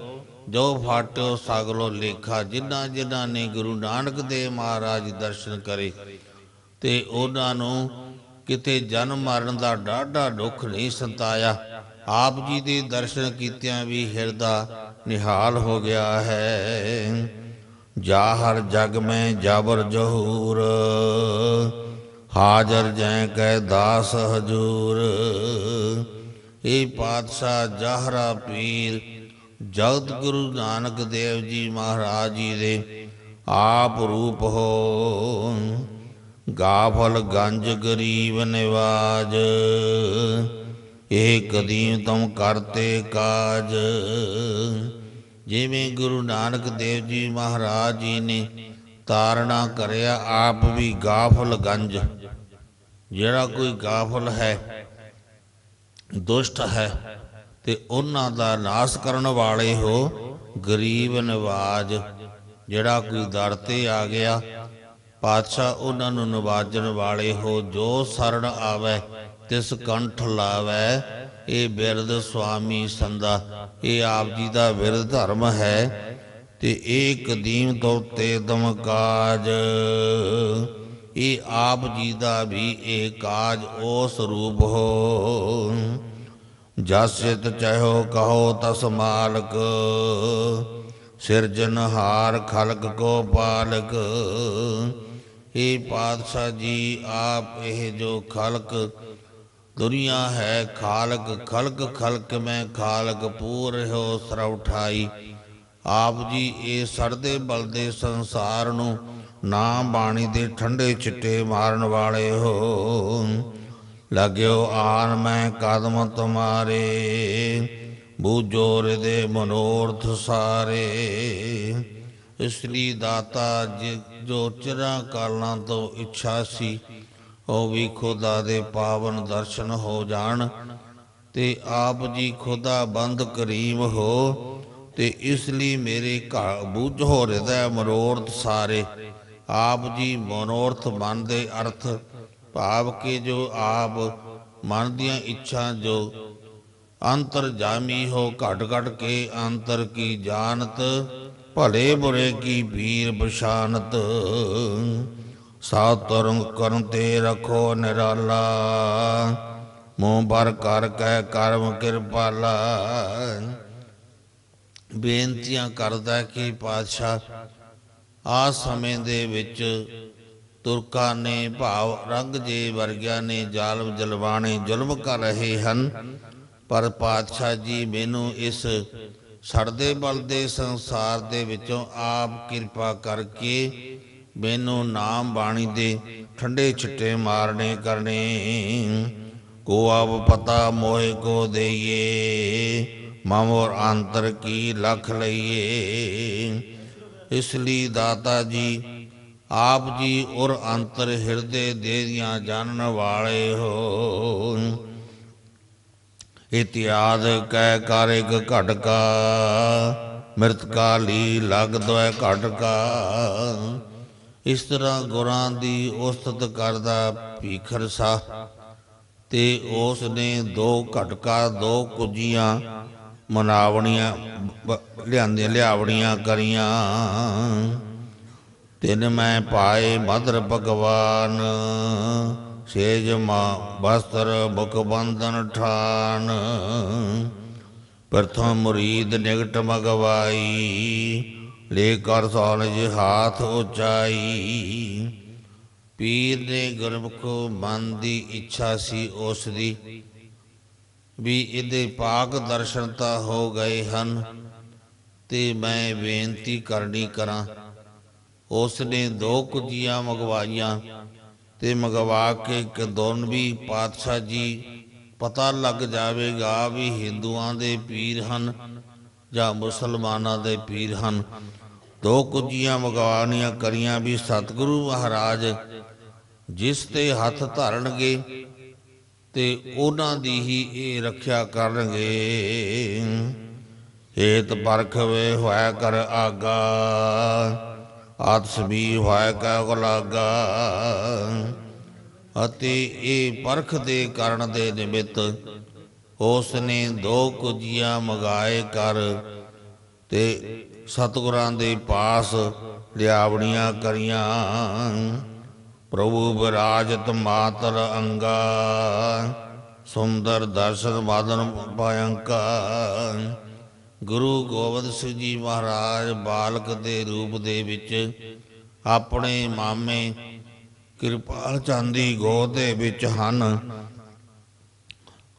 ਜੋ ਫਾਟੋ ਸਗਲੋ ਲੇਖਾ, ਜਿਨ੍ਹਾਂ ਜਿਨ੍ਹਾਂ ਨੇ ਗੁਰੂ ਨਾਨਕ ਦੇਵ ਮਹਾਰਾਜ ਦਰਸ਼ਨ ਕਰੇ ਤੇ ਉਹਨਾਂ ਨੂੰ ਕਿਤੇ ਜਨਮ ਮਰਨ ਦਾ ਡਾਢਾ ਦੁੱਖ ਨਹੀਂ ਸੰਤਾਇਆ। ਆਪ ਜੀ ਦੇ ਦਰਸ਼ਨ ਕੀਤਿਆਂ ਵੀ ਹਿਰਦਾ ਨਿਹਾਲ ਹੋ ਗਿਆ ਹੈ। ਜਾਹਰ ਜਗ ਮੈਂ ਜਾਬਰ ਜਹੂਰ, ਹਾਜ਼ਰ ਜੈ ਕੈ ਦਾਸ ਹਜੂਰ। ਇਹ ਪਾਤਸ਼ਾਹ ਜਹਰਾ ਪੀਰ, ਜਗਤ ਗੁਰੂ ਨਾਨਕ ਦੇਵ ਜੀ ਮਹਾਰਾਜ ਜੀ ਦੇ ਆਪ ਰੂਪ ਹੋ। ਗਾਫਲ ਗੰਜ ਗਰੀਬ ਨਿਵਾਜ, ਇਹ ਕਦੀਮ ਤੁਮ ਕਰਤੇ ਕਾਜ। ਜਿਵੇਂ ਗੁਰੂ ਨਾਨਕ ਦੇਵ ਜੀ ਮਹਾਰਾਜ ਜੀ ਨੇ ਤਾਰਣਾ ਕਰਿਆ, ਆਪ ਵੀ ਗਾਫਲ ਗੰਜ। ਜਿਹੜਾ ਕੋਈ ਗਾਫਲ ਹੈ, ਦੁਸ਼ਟ ਹੈ ਤੇ ਉਹਨਾਂ ਦਾ ਨਾਸ਼ ਕਰਨ ਵਾਲੇ ਹੋ ਗਰੀਬ ਨਵਾਜ। ਜਿਹੜਾ ਕੋਈ ਦਰ ਤੇ ਆ ਗਿਆ, ਪਾਤਸ਼ਾਹ ਉਹਨਾਂ ਨੂੰ ਨਵਾਜਣ ਵਾਲੇ ਹੋ, ਜੋ ਸਰਣ ਆਵੇ, ਤਿਸ ਕੰਠ ਲਾਵੇ ਇਹ ਬਿਰਧ ਸੁਆਮੀ ਸੰਦਾ ਇਹ ਆਪ ਜੀ ਦਾ ਬਿਰਧ ਧਰਮ ਹੈ ਤੇ ਇਹ ਕਦੀਮ ਤੋਂ ਤੇ ਦਮ ਕਾਜ। ਇਹ ਆਪ ਜੀ ਦਾ ਵੀ ਇਹ ਕਾਜ ਉਸ ਰੂਪ ਹੋ। ਜਸ ਚਿਤ ਕਹੋ ਤਸ ਮਾਲਕ ਸਿਰਜਨਹਾਰ ਖਲਕ ਕੋ ਪਾਲਕ। ਇਹ ਪਾਤਸ਼ਾਹ ਜੀ ਆਪ ਇਹ ਜੋ ਖਲਕ ਦੁਨੀਆ ਹੈ ਖਾਲਕ, ਖਲਕ ਖਲਕ ਮੈਂ ਖਾਲਕ, ਪੂਰ ਹੋ ਸਰਉਠਾਈ ਆਪ ਜੀ ਇਹ ਸੜਦੇ ਬਲਦੇ ਸੰਸਾਰ ਨੂੰ ਨਾ ਬਾਣੀ ਦੇ ਠੰਡੇ ਚਿੱਟੇ ਮਾਰਨ ਵਾਲੇ ਹੋ। ਲਗਿਓ ਆਨ ਮੈਂ ਕਦਮ ਤੁਮਾਰੇ ਬੂਝੋ ਦੇ ਮਨੋਰਥ ਸਾਰੇ। ਇਸ ਲਈ ਦਾਤਾ ਜਿ- ਜੋ ਚਿਰਾਂ ਕਾਲਾਂ ਤੋਂ ਇੱਛਾ ਸੀ ਉਹ ਵੀ ਖੁਦਾ ਦੇ ਪਾਵਨ ਦਰਸ਼ਨ ਹੋ ਜਾਣ ਤੇ ਆਪ ਜੀ ਖੁਦਾ ਬੰਦ ਕਰੀਮ ਹੋ ਤੇ ਇਸ ਲਈ ਮੇਰੇ ਘਰ ਬੁੱਝ ਹੋ ਹਿਰਦੈ ਮਨੋਰਥ ਸਾਰੇ। ਆਪ ਜੀ ਮਨੋਰਥ ਮਨ ਦੇ ਅਰਥ ਭਾਵ ਕਿ ਜੋ ਆਪ ਮਨ ਦੀਆਂ ਇੱਛਾ ਜੋ ਅੰਤਰ ਜਾਮੀ ਹੋ ਘਟ ਘਟ ਕੇ ਅੰਤਰ ਕੀ ਜਾਣਤ, ਭਲੇ ਬੁਰੇ ਕੀ ਵੀਰ ਬਸ਼ਾਨਤ ਸਾਤਰੰਗ ਕਰਨ ਤੇ ਰਖੋ ਨਿਰਾਲਾ। ਮੂੰਹ ਬਰ ਕਰ ਕਹਿ ਕਰਮ ਕਿਰਪਾਲਾ। ਬੇਨਤੀਆਂ ਕਰਦਾ ਕਿ ਪਾਤਸ਼ਾਹ, ਆ ਸਮੇਂ ਦੇ ਵਿੱਚ ਤੁਰਕਾਂ ਨੇ ਭਾਵ ਰੰਗ ਜੇ ਵਰਗਿਆਂ ਨੇ ਜ਼ਾਲਮ ਜਲਵਾਣੇ ਜ਼ੁਲਮ ਕਰ ਰਹੇ ਹਨ। ਪਰ ਪਾਤਸ਼ਾਹ ਜੀ ਮੈਨੂੰ ਇਸ ਸੜਦੇ ਬਲਦੇ ਸੰਸਾਰ ਦੇ ਵਿੱਚੋਂ ਆਪ ਕਿਰਪਾ ਕਰਕੇ ਮੈਨੂੰ ਨਾਮ ਬਾਣੀ ਦੇ ਠੰਡੇ ਛਿੱਟੇ ਮਾਰਨੇ ਕਰਨੇ। ਕੋ ਆਪ ਪਤਾ ਮੋਹਿ ਕੋ ਦੇਈਏ ਮਮੋਰ ਅੰਤਰ ਕੀ ਲਖ ਲਈਏ। ਇਸ ਲਈ ਦਾਤਾ ਜੀ, ਆਪ ਜੀ ਔਰ ਅੰਤਰ ਹਿਰਦੇ ਦੇ ਦੀਆਂ ਜਾਣਨ ਵਾਲੇ ਹੋ। ਇਤਿਆਦ ਕਹਿ ਕਰ ਘਟਕਾ ਮਿਰਤ ਕਾਲੀ ਲਗ ਦੋਇ ਘਟਕਾ ਇਸ ਤਰ੍ਹਾਂ ਗੁਰਾਂ ਦੀ ਉਸਤਤ ਕਰਦਾ ਭੀਖਰ ਸਾ ਤੇ ਉਸ ਨੇ ਦੋ ਘਟਕਾ, ਦੋ ਕੁਜੀਆਂ ਮਨਾਵਣੀਆਂ, ਬ- ਲਿਆਂਦੀਆਂ, ਲਿਆਵਣੀਆਂ ਕਰੀਆਂ। ਤਿਨ ਮੈਂ ਪਾਏ ਮਦਰ ਭਗਵਾਨ ਸੇਜ ਮਾ ਬਸਤਰ ਮੁਖ ਬੰਧਨ ਠਾਨ। ਪ੍ਰਥਮ ਮੁਰੀਦ ਨਿਗਟ ਮਗਵਾਈ ਲੈ ਕਰ ਸੋਨਜ ਹਾਥ ਉਚਾਈ। ਪੀਰ ਨੇ ਗੁਰਮੁਖ ਮਨ ਦੀ ਇੱਛਾ ਸੀ ਉਸ ਦੀ, ਵੀ ਇਹਦੇ ਪਾਕ ਦਰਸ਼ਨ ਤਾਂ ਹੋ ਗਏ ਹਨ, ਤੇ ਮੈਂ ਬੇਨਤੀ ਕਰਨੀ ਕਰਾਂ। ਉਸ ਨੇ ਦੋ ਕੁਜੀਆਂ ਮੰਗਵਾਈਆਂ, ਤੇ ਮੰਗਵਾ ਕੇ ਕਦੋਨ ਵੀ ਪਾਤਸ਼ਾਹ ਜੀ, ਪਤਾ ਲੱਗ ਜਾਵੇਗਾ ਵੀ ਹਿੰਦੂਆਂ ਦੇ ਪੀਰ ਹਨ ਜਾਂ ਮੁਸਲਮਾਨਾਂ ਦੇ ਪੀਰ ਹਨ। ਦੋ ਕੁਜੀਆਂ ਮੰਗਵਾਉਣੀਆਂ ਕਰੀਆਂ ਵੀ ਸਤਿਗੁਰੂ ਮਹਾਰਾਜ, ਜਿਸ ਤੇ ਹੱਥ ਧਰਨਗੇ ਤੇ ਉਹਨਾਂ ਦੀ ਹੀ ਇਹ ਰੱਖਿਆ ਕਰਨਗੇ। ਹੇਤ ਪਰਖ ਵੇ ਹੋਇਆ ਕਰ ਆਗਾ ਆਤ ਸਬੀ ਹੋਇਆ ਕਾ ਗੁਲਾਗਾ ਅਤੇ ਇਹ ਪਰਖ ਦੇ ਕਾਰਨ ਦੇ ਨਿਮਿਤ ਉਸ ਨੇ ਦੋ ਕੁਜੀਆਂ ਮਗਾਏ ਕਰ ਤੇ ਸਤਿਗੁਰਾਂ ਦੇ ਪਾਸ ਲਿਆਵਣੀਆਂ ਕਰੀਆਂ। ਪ੍ਰਭੂ ਵਿਰਾਜਤ ਮਾਤਰ ਅੰਗਾ। ਸੁੰਦਰ ਦਰਸ਼ਨ ਮਾਦਨ ਭਯੰਕਾ ਗੁਰੂ ਗੋਬਿੰਦ ਸਿੰਘ ਜੀ ਮਹਾਰਾਜ ਬਾਲਕ ਦੇ ਰੂਪ ਦੇ ਵਿੱਚ ਆਪਣੇ ਮਾਮੇ ਕਿਰਪਾਲ ਚੰਦ ਦੀ ਗੋਦ ਦੇ ਵਿੱਚ ਹਨ।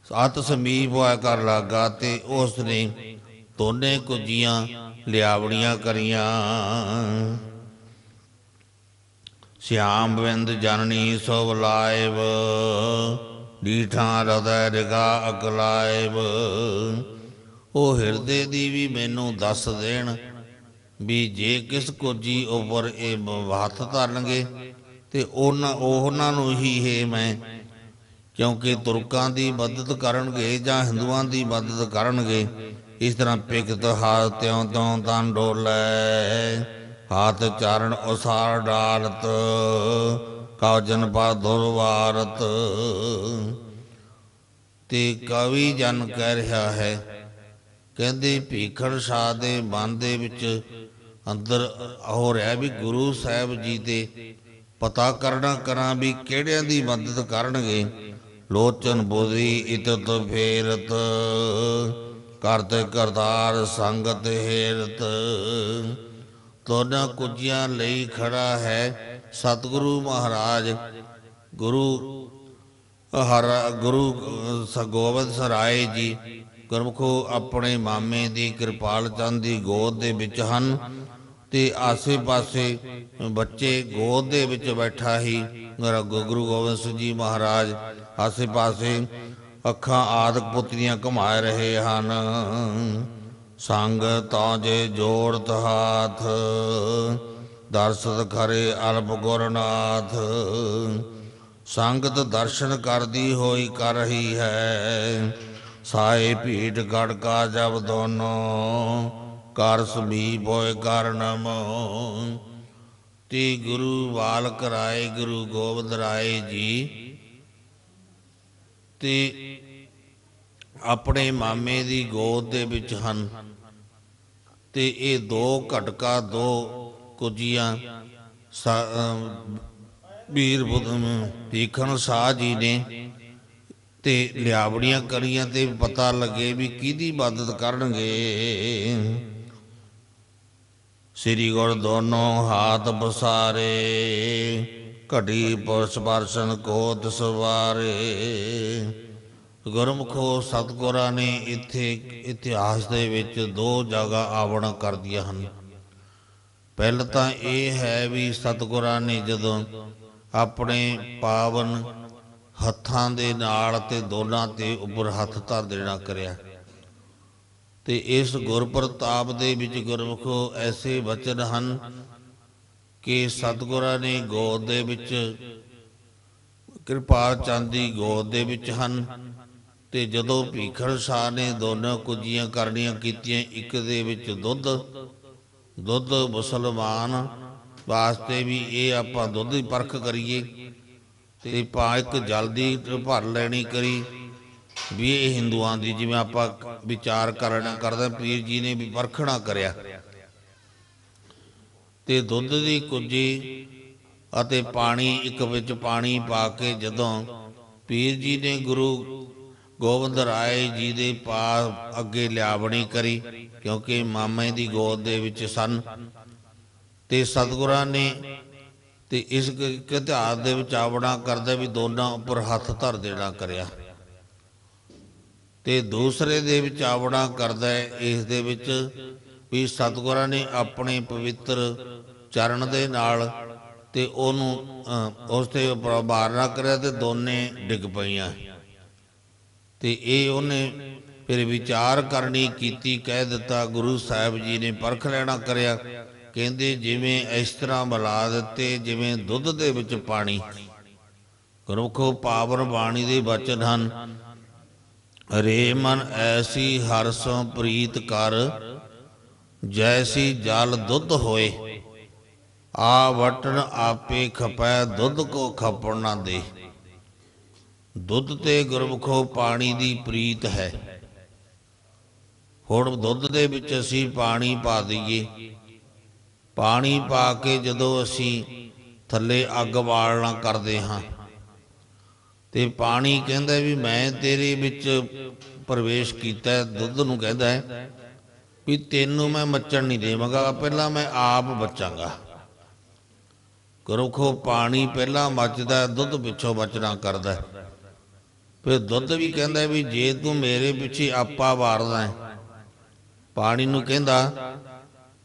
ਸਤ ਸਮੀਪ ਹੋਇਆ ਕਰ ਲੱਗਾ ਤੇ ਉਸ ਨੇ ਦੋਨੇ ਕੁਜੀਆਂ ਲਿਆਵਣੀਆਂ ਕਰੀਆਂ। ਸ਼ਿਆਮ ਬਿੰਦ ਜਨਨੀ ਸੋ ਲਾਇਬ ਡੀਠਾਂ ਰਦੈ ਰਿਗਾ ਅਗਲਾਇਬ ਉਹ ਹਿਰਦੇ ਦੀ ਵੀ ਮੈਨੂੰ ਦੱਸ ਦੇਣ ਵੀ ਜੇ ਕਿਸ ਕੋਜੀ ਉੱਪਰ ਇਹ ਹੱਥ ਧਰਨਗੇ ਤੇ ਉਹਨਾਂ ਉਹਨਾਂ ਨੂੰ ਹੀ ਹੈ ਮੈਂ ਕਿਉਂਕਿ ਤੁਰਕਾਂ ਦੀ ਮਦਦ ਕਰਨਗੇ ਜਾਂ ਹਿੰਦੂਆਂ ਦੀ ਮਦਦ ਕਰਨਗੇ ਇਸ ਤਰ੍ਹਾਂ ਪਿਕਤ ਹਾਥ ਤਿਉ ਤਿਉ ਤਨ ਡੋਲੇ ਹਾਥ ਚਾਰਨ ਉਸਾਰ ਡਾਲਤ ਕਾਜਨ ਪਾ ਦੁਰਵਾਰਤ ਤੇ ਕਵੀ ਜਨ ਕਹਿ ਰਿਹਾ ਹੈ, ਕਹਿੰਦੇ ਭੀਖੜ ਸ਼ਾਹ ਦੇ ਮਨ ਦੇ ਵਿੱਚ ਅੰਦਰ ਹੋ ਰਿਹਾ ਵੀ ਗੁਰੂ ਸਾਹਿਬ ਜੀ ਦੇ ਪਤਾ ਕਰਨਾ ਕਰਾਂ ਵੀ ਕਿਹੜਿਆਂ ਦੀ ਮਦਦ ਕਰਨਗੇ। ਲੋਚਨ ਬੁਧੀ ਇਤਤ ਫੇਰਤ। ਕਰਤੇ ਕਰਤਾਰ ਸੰਗਤ ਹੇਰਤ। ਤੋਨਾ ਕੁਜੀਆਂ ਲਈ ਖੜਾ ਹੈ ਸਤਿਗੁਰੂ ਮਹਾਰਾਜ। ਗੁਰੂ ਹਰ ਗੁਰੂ ਅ, ਸਰਾਏ ਜੀ ਗੁਰਮੁਖੋ ਆਪਣੇ ਮਾਮੇ ਦੀ ਕਿਰਪਾਲ ਚੰਦ ਦੀ ਗੋਦ ਦੇ ਵਿੱਚ ਹਨ ਤੇ ਆਸੇ-ਪਾਸੇ ਬੱਚੇ ਗੋਦ ਦੇ ਵਿੱਚ ਬੈਠਾ ਹੀ ਗੁਰੂ ਗੋਬਿੰਦ ਸਿੰਘ ਜੀ ਮਹਾਰਾਜ ਆਸੇ-ਪਾਸੇ ਅੱਖਾਂ ਆਦਿਕ ਪੁੱਤਰੀਆਂ ਘੁਮਾ ਰਹੇ ਹਨ। ਸੰਗ ਤਾਂ ਜੇ ਜੋੜਤ ਹਾਥ ਦਰਸਤ ਖਰੇ ਅਲਪ ਗੁਰਨਾਥ। ਸੰਗਤ ਦਰਸ਼ਨ ਕਰਦੀ ਹੋਈ ਕਰ ਰਹੀ ਹੈ। ਸਾਏ ਭੀਟ ਗੜਕਾ ਜਬ ਦੋਨੋਂ ਕਰ ਸਮੀਪ ਹੋਏ ਕਰਨਮ। ਤੀ ਗੁਰੂ ਬਾਲਕ ਰਾਏ, ਗੁਰੂ ਗੋਬਿੰਦ ਰਾਏ ਜੀ ਤੇ ਆਪਣੇ ਮਾਮੇ ਦੀ ਗੋਦ ਦੇ ਵਿੱਚ ਹਨ। ਤੇ ਇਹ ਦੋ ਘਟਕਾ, ਦੋ ਕੁਜੀਆਂ ਵੀਰ ਬੁੱਧਮ ਭੀਖਣ ਸਾਹ ਜੀ ਨੇ ਤੇ ਲਿਆਵੜੀਆਂ ਕਰੀਆਂ ਤੇ ਪਤਾ ਲੱਗੇ ਵੀ ਕਿਹਦੀ ਮਦਦ ਕਰਨਗੇ। ਸ੍ਰੀ ਗੁਰ ਦੋਨੋਂ ਹਾਥ ਬਸਾਰੇ ਘੜੀ ਪੁਰਸ਼ ਪਰਸ਼ਨ ਕੋਤ ਸਵਾਰੇ ਗੁਰਮੁਖੋ ਸਤਗੁਰਾਂ ਨੇ ਇੱਥੇ ਇਤਿਹਾਸ ਦੇ ਵਿੱਚ ਦੋ ਜਗ੍ਹਾ ਆਵਣ ਕਰਦੀਆਂ ਹਨ। ਪਹਿਲਾਂ ਤਾਂ ਇਹ ਹੈ ਵੀ ਸਤਗੁਰਾਂ ਨੇ ਜਦੋਂ ਆਪਣੇ ਪਾਵਨ ਹੱਥਾਂ ਦੇ ਨਾਲ ਤੇ ਦੋਲਾਂ ਤੇ ਉੱਪਰ ਹੱਥ ਧਰ ਦੇਣਾ ਕਰਿਆ। ਤੇ ਇਸ ਗੁਰਪ੍ਰਤਾਪ ਦੇ ਵਿੱਚ ਗੁਰਮੁਖੋ ਐਸੇ ਵਚਨ ਹਨ ਕਿ ਸਤਗੁਰਾਂ ਨੇ ਗੋਦ ਦੇ ਵਿੱਚ ਕਿਰਪਾ ਚਾਂਦੀ ਗੋਦ ਦੇ ਵਿੱਚ ਹਨ ਤੇ ਜਦੋਂ ਭੀਖਰ ਸ਼ਾਹ ਨੇ ਦੋਨੋਂ ਕੁਜੀਆਂ ਕਰਨੀਆਂ ਕੀਤੀਆਂ, ਇੱਕ ਦੇ ਵਿੱਚ ਦੁੱਧ ਦੁੱਧ ਮੁਸਲਮਾਨ ਵਾਸਤੇ ਵੀ ਇਹ ਆਪਾਂ ਦੁੱਧ ਦੀ ਪਰਖ ਕਰੀਏ ਤੇ ਪਾ ਇੱਕ ਜਲਦੀ ਭਰ ਲੈਣੀ ਕਰੀ ਵੀ ਇਹ ਹਿੰਦੂਆਂ ਦੀ ਜਿਵੇਂ ਆਪਾਂ ਵਿਚਾਰ ਕਰਨਾ ਕਰਦੇ ਪੀਰ ਜੀ ਨੇ ਵੀ ਪਰਖਣਾ ਕਰਿਆ। ਤੇ ਦੁੱਧ ਦੀ ਕੁਜੀ ਅਤੇ ਪਾਣੀ, ਇੱਕ ਵਿੱਚ ਪਾਣੀ ਪਾ ਕੇ ਜਦੋਂ ਪੀਰ ਜੀ ਨੇ ਗੁਰੂ ਗੋਬਿੰਦ ਰਾਏ ਜੀ ਦੇ ਪਾ ਅੱਗੇ ਲਿਆਵਣੀ ਕਰੀ, ਕਿਉਂਕਿ ਮਾਮੇ ਦੀ ਗੋਦ ਦੇ ਵਿੱਚ ਸਨ, ਤੇ ਸਤਿਗੁਰਾਂ ਨੇ ਤੇ ਇਸ ਇੱਕ ਇਤਿਹਾਸ ਦੇ ਵਿੱਚ ਆਵਣਾ ਕਰਦਾ ਵੀ ਦੋਨਾਂ ਉੱਪਰ ਹੱਥ ਧਰ ਦੇਣਾ ਕਰਿਆ। ਤੇ ਦੂਸਰੇ ਦੇ ਵਿੱਚ ਆਵਣਾ ਕਰਦਾ ਇਸ ਦੇ ਵਿੱਚ ਵੀ ਸਤਿਗੁਰਾਂ ਨੇ ਆਪਣੇ ਪਵਿੱਤਰ ਚਰਨ ਦੇ ਨਾਲ ਤੇ ਉਹਨੂੰ ਅ, ਉਸ ਤੇ ਵਾਰ ਨਾ ਕਰਿਆ ਤੇ ਦੋਨੇ ਡਿੱਗ ਪਈਆਂ। ਤੇ ਇਹ ਉਹਨੇ ਫਿਰ ਵਿਚਾਰ ਕਰਨੀ ਕੀਤੀ ਕਹਿ ਦਿੱਤਾ ਗੁਰੂ ਸਾਹਿਬ ਜੀ ਨੇ ਪਰਖ ਲੈਣਾ ਕਰਿਆ। ਕਹਿੰਦੇ ਜਿਵੇਂ ਇਸ ਤਰ੍ਹਾਂ ਮਿਲਾ ਦਿੱਤੇ ਜਿਵੇਂ ਦੁੱਧ ਦੇ ਵਿੱਚ ਪਾਣੀ। ਗੁਰਮੁਖੋ ਪਾਵਨ ਬਾਣੀ ਦੇ ਬਚਨ ਹਨ ਰੇ ਮਨ ਐਸੀ ਹਰਸੋਂ ਪ੍ਰੀਤ ਕਰ ਜੈਸੀ ਜਲ ਦੁੱਧ ਹੋਏ। ਆ ਵਟਣ ਆਪੇ ਖਪੈ, ਦੁੱਧ ਕੋ ਖਪਣ ਨਾ ਦੇ। ਦੁੱਧ ਤੇ ਗੁਰਮੁਖੋ ਪਾਣੀ ਦੀ ਪ੍ਰੀਤ ਹੈ। ਹੁਣ ਦੁੱਧ ਦੇ ਵਿੱਚ ਅਸੀਂ ਪਾਣੀ ਪਾ ਦਈਏ। ਪਾਣੀ ਪਾ ਕੇ ਜਦੋਂ ਅਸੀਂ ਥੱਲੇ ਅੱਗ ਬਾਲਣਾ ਕਰਦੇ ਹਾਂ, ਤੇ ਪਾਣੀ ਕਹਿੰਦਾ ਵੀ ਮੈਂ ਤੇਰੇ ਵਿੱਚ ਪ੍ਰਵੇਸ਼ ਕੀਤਾ, ਦੁੱਧ ਨੂੰ ਕਹਿੰਦਾ ਵੀ ਤੈਨੂੰ ਮੈਂ ਮੱਚਣ ਨਹੀਂ ਦੇਵਾਂਗਾ, ਪਹਿਲਾਂ ਮੈਂ ਆਪ ਬਚਾਂਗਾ ਗੁਰਮੁਖੋ ਪਾਣੀ ਪਹਿਲਾਂ ਮੱਚਦਾ, ਦੁੱਧ ਪਿੱਛੋਂ ਬਚਣਾ ਕਰਦਾ। ਫਿਰ ਦੁੱਧ ਵੀ ਕਹਿੰਦਾ ਵੀ ਜੇ ਤੂੰ ਮੇਰੇ ਪਿੱਛੇ ਆਪਾ ਵਾਰਦਾ ਹੈ। ਪਾਣੀ ਨੂੰ ਕਹਿੰਦਾ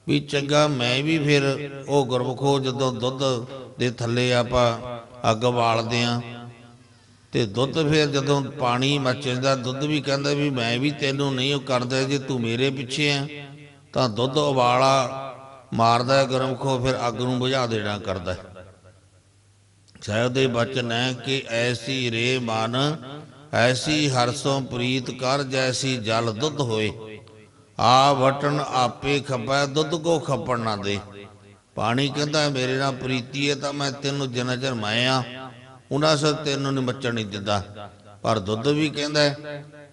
ਵੀ ਚੰਗਾ, ਮੈਂ ਵੀ ਫਿਰ ਉਹ ਗੁਰਮੁਖੋ ਜਦੋਂ ਦੁੱਧ ਦੇ ਥੱਲੇ ਆਪਾਂ ਅੱਗ ਬਾਲਦੇ ਆ ਤੇ ਦੁੱਧ ਫਿਰ ਜਦੋਂ ਪਾਣੀ ਮੱਚਦਾ ਦੁੱਧ ਵੀ ਕਹਿੰਦਾ ਵੀ ਮੈਂ ਵੀ ਤੈਨੂੰ ਨਹੀਂ ਉਹ ਕਰਦਾ ਜੇ ਤੂੰ ਮੇਰੇ ਪਿੱਛੇ ਆ ਤਾਂ ਦੁੱਧ ਉਬਾਲਾ ਮਾਰਦਾ ਹੈ, ਗੁਰਮੁਖੋ ਫਿਰ ਅੱਗ ਨੂੰ ਬੁਝਾ ਦੇਣਾ ਕਰਦਾ ਸਾਹਿਬ ਦੇ ਬਚਨ ਹੈ ਕਿ ਐਸੀ ਰੇ ਮਨ, ਐਸੀ ਹਰਸੋਂ ਪ੍ਰੀਤ ਕਰ ਜੈਸੀ ਜਲ ਦੁੱਧ ਹੋਏ। ਆ ਵਟਣ ਆਪੇ ਖਪੈ, ਦੁੱਧ ਕੋ ਖਪਣ ਨਾ ਦੇ। ਪਾਣੀ ਕਹਿੰਦਾ ਮੇਰੇ ਨਾਲ ਪ੍ਰੀਤੀ ਹੈ ਤਾਂ ਮੈਂ ਤੈਨੂੰ ਜਿੰਨਾ ਚਿਰ ਮੈਂ ਉਹਨਾਂ ਸਰ ਤੈਨੂੰ ਨਹੀਂ ਮੱਚਣ ਨਹੀਂ ਦਿੰਦਾ। ਪਰ ਦੁੱਧ ਵੀ ਕਹਿੰਦਾ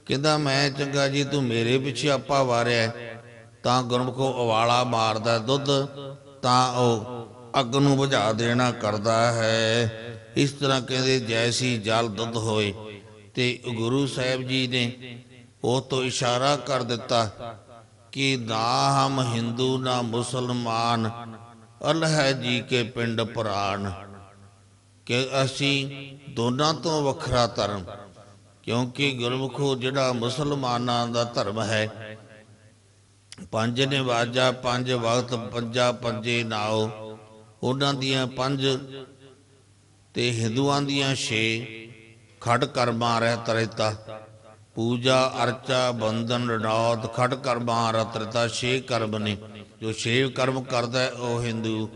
ਕਹਿੰਦਾ ਮੈਂ ਚੰਗਾ ਜੀ, ਤੂੰ ਮੇਰੇ ਪਿੱਛੇ ਆਪਾ ਵਾਰਿਆ ਤਾਂ ਗੁਰਮੁਖੋ ਉਵਾਲਾ ਮਾਰਦਾ ਦੁੱਧ, ਤਾਂ ਉਹ ਅੱਗ ਨੂੰ ਬੁਝਾ ਦੇਣਾ ਕਰਦਾ ਹੈ। ਇਸ ਤਰ੍ਹਾਂ ਕਹਿੰਦੇ ਜੈਸੀ ਜਲ ਦੁੱਧ ਹੋਏ। ਤੇ ਗੁਰੂ ਸਾਹਿਬ ਜੀ ਨੇ ਉਹ ਤੋਂ ਇਸ਼ਾਰਾ ਕਰ ਦਿੱਤਾ ਕਿ ਨਾ ਹਮ ਹਿੰਦੂ ਨਾ ਮੁਸਲਮਾਨ, ਅਲਹ ਜੀ ਕੇ ਪਿੰਡ ਪ੍ਰਾਨ। ਕਿ ਅਸੀਂ ਦੋਨਾਂ ਤੋਂ ਵੱਖਰਾ ਧਰਮ, ਕਿਉਂਕਿ ਗੁਰਮੁਖੋ ਜਿਹੜਾ ਮੁਸਲਮਾਨਾਂ ਦਾ ਧਰਮ ਹੈ, ਪੰਜ ਨਿਵਾਜਾ, ਪੰਜ ਵਕਤ, ਪੰਜਾ ਪੰਜੇ ਨਾਓ। ਉਹਨਾਂ ਦੀਆਂ ਪੰਜ ਤੇ ਹਿੰਦੂਆਂ ਦੀਆਂ ਛੇ ਖੜ ਕਰਮਾਂ ਰਹਿਤ ਰਹਿਤਾ ਪੂਜਾ ਅਰਚਾ ਬੰਦਨ ਰਣੌਤ ਖੜ ਕਰਮਾਂ ਰਤ ਰਹਿਤਾ ਛੇ ਕਰਮ ਨੇ। ਜੋ ਛੇ ਕਰਮ ਕਰਦਾ ਹੈ, ਉਹ ਹਿੰਦੂ।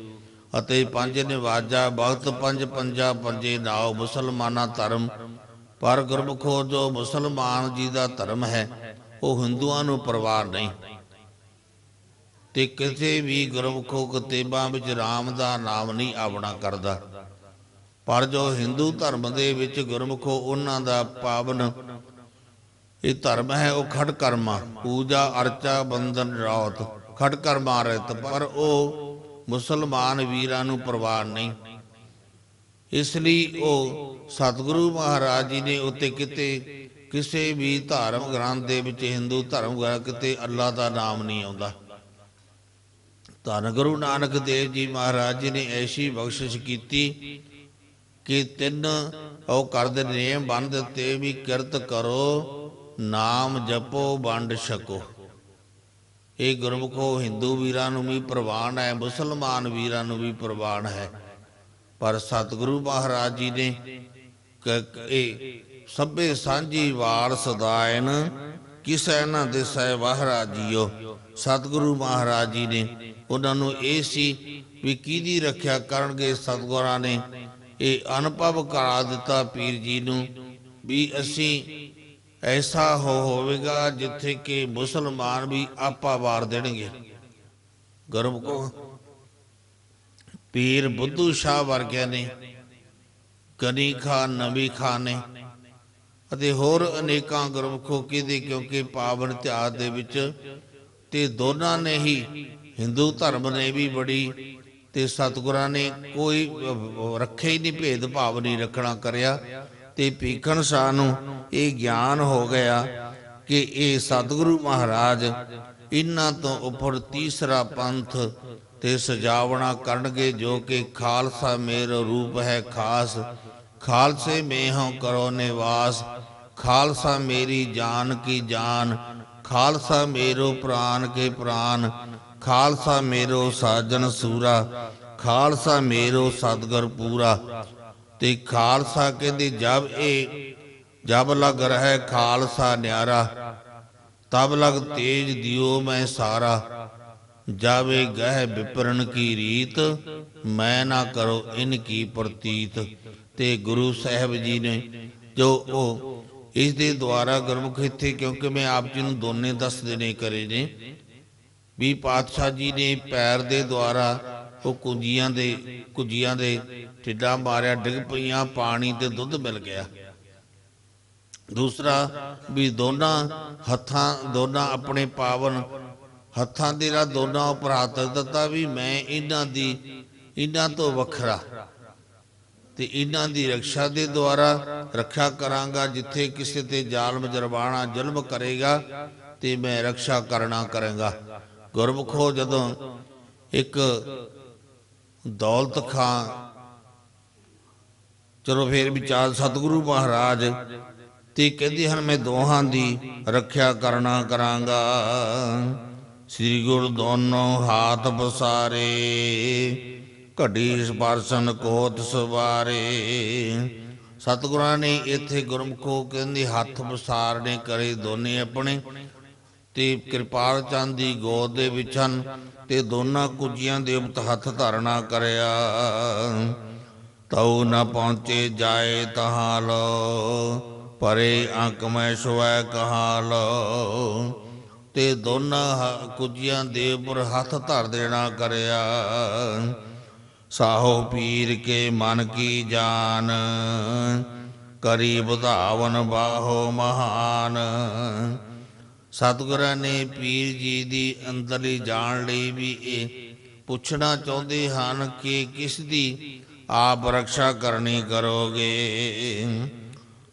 ਅਤੇ ਪੰਜ ਨਿਵਾਜਾ ਵਕਤ ਪੰਜ ਪੰਜਾ ਪੰਜੇ ਨਾਓ ਮੁਸਲਮਾਨਾਂ ਧਰਮ। ਪਰ ਗੁਰਮੁਖੋ ਜੋ ਮੁਸਲਮਾਨ ਜੀ ਦਾ ਧਰਮ ਹੈ ਉਹ ਹਿੰਦੂਆਂ ਨੂੰ ਪਰਵਾਹ ਨਹੀਂ। ਤੇ ਕਿਸੇ ਵੀ ਗੁਰਮੁਖੋ ਕਿਤਾਬਾਂ ਵਿੱਚ RAM ਦਾ ਨਾਮ ਨਹੀਂ ਆਵਣਾ ਕਰਦਾ। ਪਰ ਜੋ ਹਿੰਦੂ ਧਰਮ ਦੇ ਵਿੱਚ ਗੁਰਮੁਖੋ, ਉਹਨਾਂ ਦਾ ਪਾਵਨ, ਇਹ ਧਰਮ ਹੈ ਉਹ ਖੜ ਕਰਮਾ ਪੂਜਾ, ਅਰਚਾ ਬੰਦਨ ਰੌਤ। ਖੜ ਕਰਮਾ ਰਹਿਤ ਪਰ ਉਹ ਮੁਸਲਮਾਨ ਵੀਰਾਂ ਨੂੰ ਪ੍ਰਵਾਨ ਨਹੀਂ। ਇਸ ਲਈ ਉਹ ਸਤਿਗੁਰੂ ਮਹਾਰਾਜ ਜੀ ਨੇ ਉੱਤੇ ਕਿਤੇ ਕਿਸੇ ਵੀ ਧਾਰਮ ਗ੍ਰੰਥ ਦੇ ਵਿੱਚ ਹਿੰਦੂ ਧਰਮ ਗ੍ਰੰਥ ਕਿਤੇ ਅੱਲਾ ਦਾ ਨਾਮ ਨਹੀਂ ਆਉਂਦਾ। ਧੰਨ ਗੁਰੂ ਨਾਨਕ ਦੇਵ ਜੀ ਮਹਾਰਾਜ ਜੀ ਨੇ ਐਸੀ ਬਖਸ਼ਿਸ਼ ਕੀਤੀ ਕਿ ਤਿੰਨ ਉਹ ਕਰਦੇ ਨੇਮ ਬੰਨ ਦਿੱਤੇ ਵੀ ਕਿਰਤ ਕਰੋ, ਨਾਮ ਜਪੋ, ਵੰਡ ਛਕੋ। ਇਹ ਗੁਰਮੁਖੋ ਹਿੰਦੂ ਵੀਰਾਂ ਨੂੰ ਵੀ ਪ੍ਰਵਾਨ ਹੈ, ਮੁਸਲਮਾਨ ਵੀਰਾਂ ਨੂੰ ਵੀ ਪ੍ਰਵਾਨ ਹੈ। ਪਰ ਸਤਿਗੁਰੂ ਮਹਾਰਾਜ ਜੀ ਨੇ ਕ- ਇਹ ਸਭੇ ਸਾਂਝੀ ਵਾਰ ਸਦਾਇਨ ਕਿਸੈ ਨਾ ਦਿਸੈ ਵਾਹਰਾ ਜੀਓ, ਸਤਿਗੁਰੂ ਮਹਾਰਾਜ ਜੀ ਨੇ ਉਹਨਾਂ ਨੂੰ ਇਹ ਸੀ ਵੀ ਕਿਹਦੀ ਰੱਖਿਆ ਕਰਨਗੇ ਸਤਿਗੁਰਾਂ ਨੇ। ਇਹ ਅਨੁਭਵ ਕਰਾ ਦਿੱਤਾ ਪੀਰ ਜੀ ਨੂੰ ਵੀ ਅਸੀਂ ਐਸਾ ਹੋ ਹੋਵੇਗਾ ਜਿੱਥੇ ਕਿ ਮੁਸਲਮਾਨ ਵੀ ਆਪਾ ਵਾਰ ਦੇਣਗੇ। ਗਰਮ ਕੋ ਪੀਰ ਬੁੱਧੂ ਸ਼ਾਹ ਵਰਗਿਆਂ ਨੇ ਗਨੀ ਖਾਨ ਨਬੀ ਖਾਨ ਨੇ ਅਤੇ ਹੋਰ ਅਨੇਕਾਂ ਗੁਰਮੁਖੋ ਕਿਹਦੇ, ਕਿਉਂਕਿ ਪਾਵਨ ਇਤਿਹਾਸ ਦੇ ਵਿੱਚ ਤੇ ਦੋਨਾਂ ਨੇ ਹੀ ਹਿੰਦੂ ਧਰਮ ਨੇ ਵੀ ਬੜੀ ਤੇ ਸਤਿਗੁਰਾਂ ਨੇ ਕੋਈ ਰੱਖੇ ਹੀ ਨਹੀਂ ਭੇਦ ਭਾਵ ਨਹੀਂ ਰੱਖਣਾ ਕਰਿਆ। ਤੇ ਪੀਖਣ ਸ਼ਾਹ ਨੂੰ ਇਹ ਗਿਆਨ ਹੋ ਗਿਆ ਕਿ ਇਹ ਸਤਿਗੁਰੂ ਮਹਾਰਾਜ ਇਹਨਾਂ ਤੋਂ ਉੱਪਰ ਤੀਸਰਾ ਪੰਥ ਤੇ ਸਜਾਵਣਾ ਕਰਨਗੇ, ਜੋ ਕਿ ਖਾਲਸਾ ਮੇਰਾ ਰੂਪ ਹੈ ਖਾਸ। ਖਾਲਸੇ ਮੈਂ ਹਾਂ ਕਰੋ ਨਿਵਾਸ, ਖਾਲਸਾ ਮੇਰੀ ਜਾਨ ਕੀ ਜਾਨ, ਖਾਲਸਾ ਮੇਰੋ ਪ੍ਰਾਨ ਕੇ ਪ੍ਰਾਨ, ਖਾਲਸਾ ਮੇਰੋ ਸਾਜਨ ਸੂਰਾ, ਖਾਲਸਾ ਮੇਰੋ ਸਤਗੁਰ ਪੂਰਾ। ਤੇ ਖਾਲਸਾ ਕਹਿੰਦੇ ਜਬ ਇਹ ਜਬ ਲਗ ਰਹਿ ਖਾਲਸਾ ਨਿਆਰਾ, ਤਬ ਲਗ ਤੇਜ ਦਿਓ ਮੈਂ ਸਾਰਾ। ਜਾਵੇ ਗਹਿ ਵਿਪਰਨ ਕੀ ਰੀਤ, ਮੈਂ ਨਾ ਕਰੋ ਇਨ ਕੀ ਪ੍ਰਤੀਤ। ਤੇ ਗੁਰੂ ਸਾਹਿਬ ਜੀ ਨੇ ਜੋ ਉਹ ਇਸ ਦੇ ਦੁਆਰਾ ਗੁਰਮੁਖ ਇੱਥੇ, ਕਿਉਂਕਿ ਮੈਂ ਆਪ ਜੀ ਨੂੰ ਦੋਨੇ ਦੱਸਦੇ ਨੇ ਕਰੇ ਨੇ, ਵੀ ਪਾਤਸ਼ਾਹ ਜੀ ਨੇ ਪੈਰ ਦੇ ਦੁਆਰਾ ਉਹ ਕੁੰਜੀਆਂ ਦੇ ਕੁੰਜੀਆਂ ਦੇ ਢਿੱਡਾ ਮਾਰਿਆ, ਡਿੱਗ ਪਈਆਂ, ਪਾਣੀ ਤੇ ਦੁੱਧ ਮਿਲ ਗਿਆ। ਦੂਸਰਾ, ਵੀ ਦੋਨਾਂ ਹੱਥਾਂ, ਦੋਨਾਂ ਆਪਣੇ ਪਾਵਨ ਹੱਥਾਂ ਦੇ ਨਾਲ ਦੋਨਾਂ ਉੱਪਰ ਹੱਥ ਦਿੱਤਾ ਵੀ ਮੈਂ ਇਹਨਾਂ ਦੀ, ਇਹਨਾਂ ਤੋਂ ਵੱਖਰਾ ਤੇ ਇਹਨਾਂ ਦੀ ਰੱਖਿਆ ਦੇ ਦੁਆਰਾ ਰੱਖਿਆ ਕਰਾਂਗਾ, ਜਿੱਥੇ ਕਿਸੇ ਤੇ ਜ਼ਾਲਮ ਜਰਬਾਣਾ ਜ਼ੁਲਮ ਕਰੇਗਾ ਤੇ ਮੈਂ ਰੱਖਿਆ ਕਰਨਾ ਕਰਾਂਗਾ। ਗੁਰਮੁਖੋ ਜਦੋਂ ਇੱਕ ਦੌਲਤ ਖਾਂ, ਚਲੋ ਫੇਰ ਵਿਚਾਰ ਸਤਿਗੁਰੂ ਮਹਾਰਾਜ ਤੇ ਕਹਿੰਦੇ ਹਨ, ਮੈਂ ਦੋਹਾਂ ਦੀ ਰੱਖਿਆ ਕਰਨਾ ਕਰਾਂਗਾ। ਸ੍ਰੀ ਗੁਰੂ ਦੋਨੋਂ ਹਾਥ ਬਸਾਰੇ ਘੜੀ ਸਪਰਸ਼ਨ ਕੋਤ ਸਵਾਰੇ। ਸਤਿਗੁਰਾਂ ਨੇ ਇੱਥੇ ਗੁਰਮੁਖੋ ਕਹਿੰਦੇ, ਹੱਥ ਬਸਾਰਨੇ ਕਰੇ ਦੋਨੇ ਆਪਣੇ। ਤੇ ਕਿਰਪਾਲ ਚੰਦ ਦੀ ਗੋਦ ਦੇ ਵਿੱਚ ਹਨ ਤੇ ਦੋਨਾਂ ਕੁਜੀਆਂ ਦੇ ਉਪਤ ਹੱਥ ਧਾਰਨਾ ਕਰਿਆ। ਤਉ ਨ ਪਹੁੰਚੇ ਜਾਏ ਤਹਾਂ ਲੋ ਪਰੇ ਅੰਕ ਮੈਂ ਸੋਇ ਕਹਾ ਲੋ ਤੇ ਦੋਨਾਂ ਹ- ਕੁਜੀਆਂ ਦੇ ਉੱਪਰ ਹੱਥ ਧਰ ਦੇਣਾ ਕਰਿਆ। ਸਾਹੋ ਪੀਰ ਕੇ ਮਨ ਕੀ ਜਾਨ, ਕਰੀ ਵਧਾਵਨ ਬਾਹੋ ਮਹਾਨ। ਸਤਿਗੁਰਾਂ ਨੇ ਪੀਰ ਜੀ ਦੀ ਅੰਦਰਲੀ ਜਾਣ ਲਈ ਵੀ ਇਹ ਪੁੱਛਣਾ ਚਾਹੁੰਦੇ ਹਨ ਕਿ ਕਿਸ ਦੀ ਆਪ ਰੱਖਿਆ ਕਰਨੀ ਕਰੋਗੇ।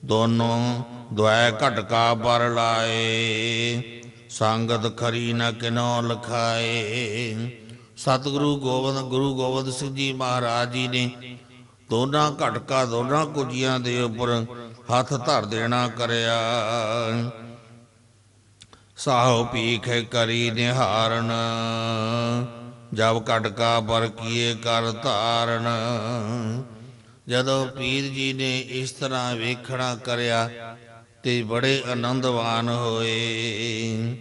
ਦੋਨੋਂ ਦੁਆਇ ਘਟਕਾ ਪਰ ਲਾਏ, ਸੰਗਤ ਖਰੀ ਨ ਕਿਨੋ ਲਖਾਏ। ਸਤਿਗੁਰੂ ਗੋਬਿੰਦ, ਗੁਰੂ ਗੋਬਿੰਦ ਸਿੰਘ ਜੀ ਮਹਾਰਾਜ ਜੀ ਨੇ ਦੋਨਾਂ ਘਟਕਾ, ਦੋਨਾਂ ਕੁਜੀਆਂ ਦੇ ਉੱਪਰ ਹੱਥ ਧਰ ਦੇਣਾ ਕਰਿਆ। ਸਾਹੋ ਪੀਖ ਕਰੀ ਨਿਹਾਰਨ, ਜਬ ਘਟਕਾ ਪਰ ਕੀਏ ਕਰ ਧਾਰਨ। ਜਦੋਂ ਪੀਰ ਜੀ ਨੇ ਇਸ ਤਰ੍ਹਾਂ ਵੇਖਣਾ ਕਰਿਆ ਤੇ ਬੜੇ ਆਨੰਦਵਾਨ ਹੋਏ।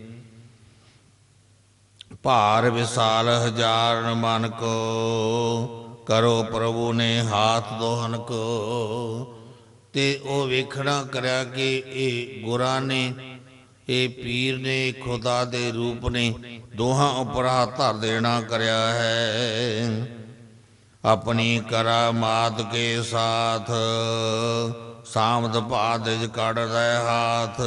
ਭਾਰ ਵਿਸਾਲ ਹਜ਼ਾਰ ਮਨ ਕੋ, ਕਰੋ ਪ੍ਰਭੂ ਨੇ ਹਾਥ ਦੋਹਨ ਕੋ। ਤੇ ਉਹ ਵੇਖਣਾ ਕਰਿਆ ਕਿ ਇਹ ਗੁਰਾਂ ਨੇ, ਇਹ ਪੀਰ ਨੇ, ਖੁਦਾ ਦੇ ਰੂਪ ਨੇ ਦੋਹਾਂ ਉੱਪਰ ਧਰ ਦੇਣਾ ਕਰਿਆ ਹੈ। ਆਪਣੀ ਕਰਾਮਾਤ ਕੇ ਸਾਥ, ਸਾਮਦ ਬਾਦ ਕੱਢਦਾ ਹਾਥ।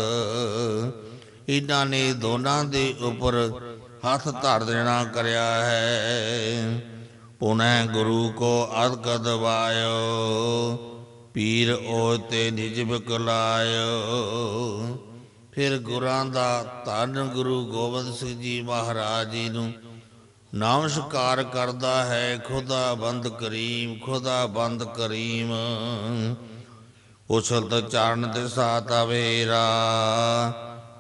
ਇਹਨਾਂ ਨੇ ਦੋਨਾਂ ਦੇ ਉੱਪਰ ਹੱਥ ਧਰ ਦੇਣਾ ਕਰਿਆ ਹੈ। ਪੁਨਹ ਗੁਰੂ ਕੋ ਅਦਕ ਦਵਾਇਓ ਪੀਰ ਓ ਤੇ ਨਿਜ ਬਕਲਾਇਓ ਫਿਰ ਗੁਰਾਂ ਦਾ ਧੰਨ ਗੁਰੂ ਗੋਬਿੰਦ ਸਿੰਘ ਜੀ ਮਹਾਰਾਜ ਜੀ ਨੂੰ ਨਮਸਕਾਰ ਕਰਦਾ ਹੈ, ਖੁਦਾ ਬੰਦ ਕਰੀਮ, ਖੁਦਾ ਬੰਦ ਕਰੀਮ। ਉਛਲਤ ਚਰਨ ਤੇ ਸਾਤ ਅਵੇਰਾ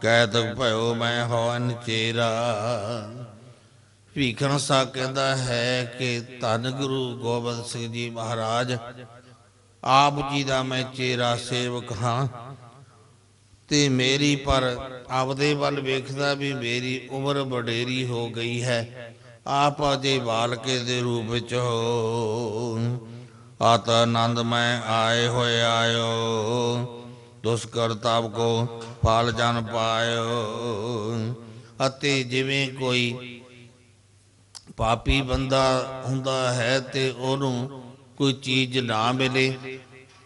ਕਹਿਤ ਭਇਓ ਮੈਂ ਹੋਨ ਚੇਰਾ ਭੀਖਣ ਸਾ ਕਹਿੰਦਾ ਹੈ ਕਿ ਧੰਨ ਗੁਰੂ ਗੋਬਿੰਦ ਸਿੰਘ ਜੀ ਮਹਾਰਾਜ, ਆਪ ਜੀ ਦਾ ਮੈਂ ਚੇਰਾ ਸੇਵਕ ਹਾਂ। ਤੇ ਮੇਰੀ ਪਰ ਆਪਦੇ ਵੱਲ ਵੇਖਦਾ ਵੀ ਮੇਰੀ ਉਮਰ ਵਡੇਰੀ ਹੋ ਗਈ ਹੈ। ਆਪ ਅਜੇ ਬਾਲਕੇ ਦੇ ਰੂਪ ਵਿੱਚ ਹੋ ਆਤ ਆਨੰਦ ਮੈਂ ਆਏ ਹੋਏ ਆਇਓ। ਦੁਸ਼ਕਰ ਤਾਪ ਕੋ ਫਲ ਜਨ ਪਾਇਓ। ਅਤੇ ਜਿਵੇਂ ਕੋਈ ਪਾਪੀ ਬੰਦਾ ਹੁੰਦਾ ਹੈ ਤੇ ਉਹਨੂੰ ਕੋਈ ਚੀਜ਼ ਨਾ ਮਿਲੇ,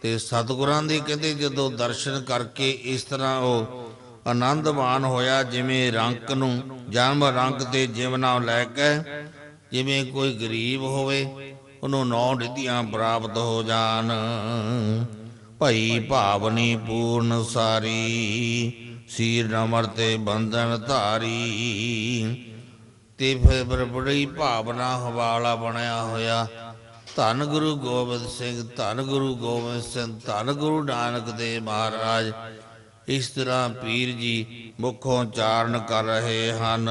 ਤੇ ਸਤਿਗੁਰਾਂ ਦੇ ਕਹਿੰਦੇ ਜਦੋਂ ਦਰਸ਼ਨ ਕਰਕੇ ਇਸ ਤਰ੍ਹਾਂ ਉਹ ਆਨੰਦਮਾਨ ਹੋਇਆ, ਜਿਵੇਂ ਰੰਕ ਨੂੰ ਜਨਮ ਰੰਕ ਤੇ ਜੀਵਨਾ ਲੈ ਕੇ, ਜਿਵੇਂ ਕੋਈ ਗਰੀਬ ਹੋਵੇ, ਉਹਨੂੰ ਨੌ ਨਿਧੀਆਂ ਪ੍ਰਾਪਤ ਹੋ ਜਾਣ। ਭਈ ਭਾਵਨੀ ਪੂਰਨ ਸਾਰੀ, ਸੀਰ ਨਮਰ ਤੇ ਬੰਧਨ ਧਾਰੀ। ਤੇ ਫਿਰ ਬੜੀ ਭਾਵਨਾ ਹਵਾਲਾ ਬਣਿਆ ਹੋਇਆ। ਧੰਨ ਗੁਰੂ ਗੋਬਿੰਦ ਸਿੰਘ, ਧੰਨ ਗੁਰੂ ਗੋਬਿੰਦ ਸਿੰਘ, ਧੰਨ ਗੁਰੂ ਨਾਨਕ ਦੇਵ ਮਹਾਰਾਜ, ਇਸ ਤਰ੍ਹਾਂ ਪੀਰ ਜੀ ਮੁਖੋਂ ਚਾਰਨ ਕਰ ਰਹੇ ਹਨ।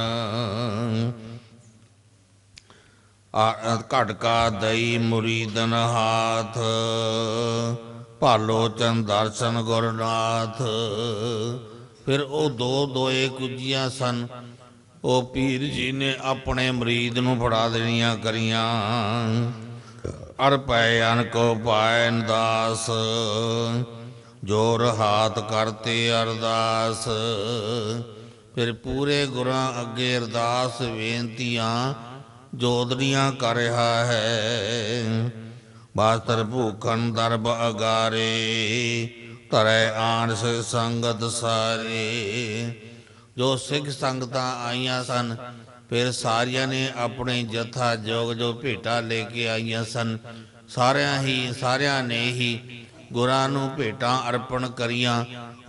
ਘਟਕਾ ਦਈ ਮੁਰੀਦਨ ਹਾਥ। ਭਾਲੋ ਚੰਦ ਦਰਸ਼ਨ ਗੁਰਨਾਥ। ਫਿਰ ਉਹ ਦੋ ਦੋਏ ਕੁਜੀਆਂ ਸਨ। ਉਹ ਪੀਰ ਜੀ ਨੇ ਆਪਣੇ ਮਰੀਦ ਨੂੰ ਫੜਾ ਦੇਣੀਆਂ ਕਰੀਆਂ। ਅਰ ਪਏ ਅਨ ਕੋ ਪਾਇਨ ਦਾਸ ਜੋਰ ਹਾਥ ਕਰਤੇ ਅਰਦਾਸ। ਫਿਰ ਪੂਰੇ ਗੁਰਾਂ ਅੱਗੇ ਅਰਦਾਸ ਬੇਨਤੀਆਂ ਜੋਦਰੀਆਂ ਕਰ ਰਿਹਾ ਹੈ। ਬਾਸਤਰ ਭੂਖਣ ਦਰਬ ਅਗਾਰੇ, ਧਰੈ ਆਣ ਸੰਗਤ ਸਾਰੇ। ਜੋ ਸਿੱਖ ਸੰਗਤਾਂ ਆਈਆਂ ਸਨ, ਫਿਰ ਸਾਰਿਆਂ ਨੇ ਆਪਣੇ ਜਥਾ ਜੋਗ ਜੋ ਭੇਟਾ ਲੈ ਕੇ ਆਈਆਂ ਸਨ, ਸਾਰਿਆਂ ਹੀ, ਸਾਰਿਆਂ ਨੇ ਹੀ ਗੁਰਾਂ ਨੂੰ ਭੇਟਾਂ ਅਰਪਣ ਕਰੀਆਂ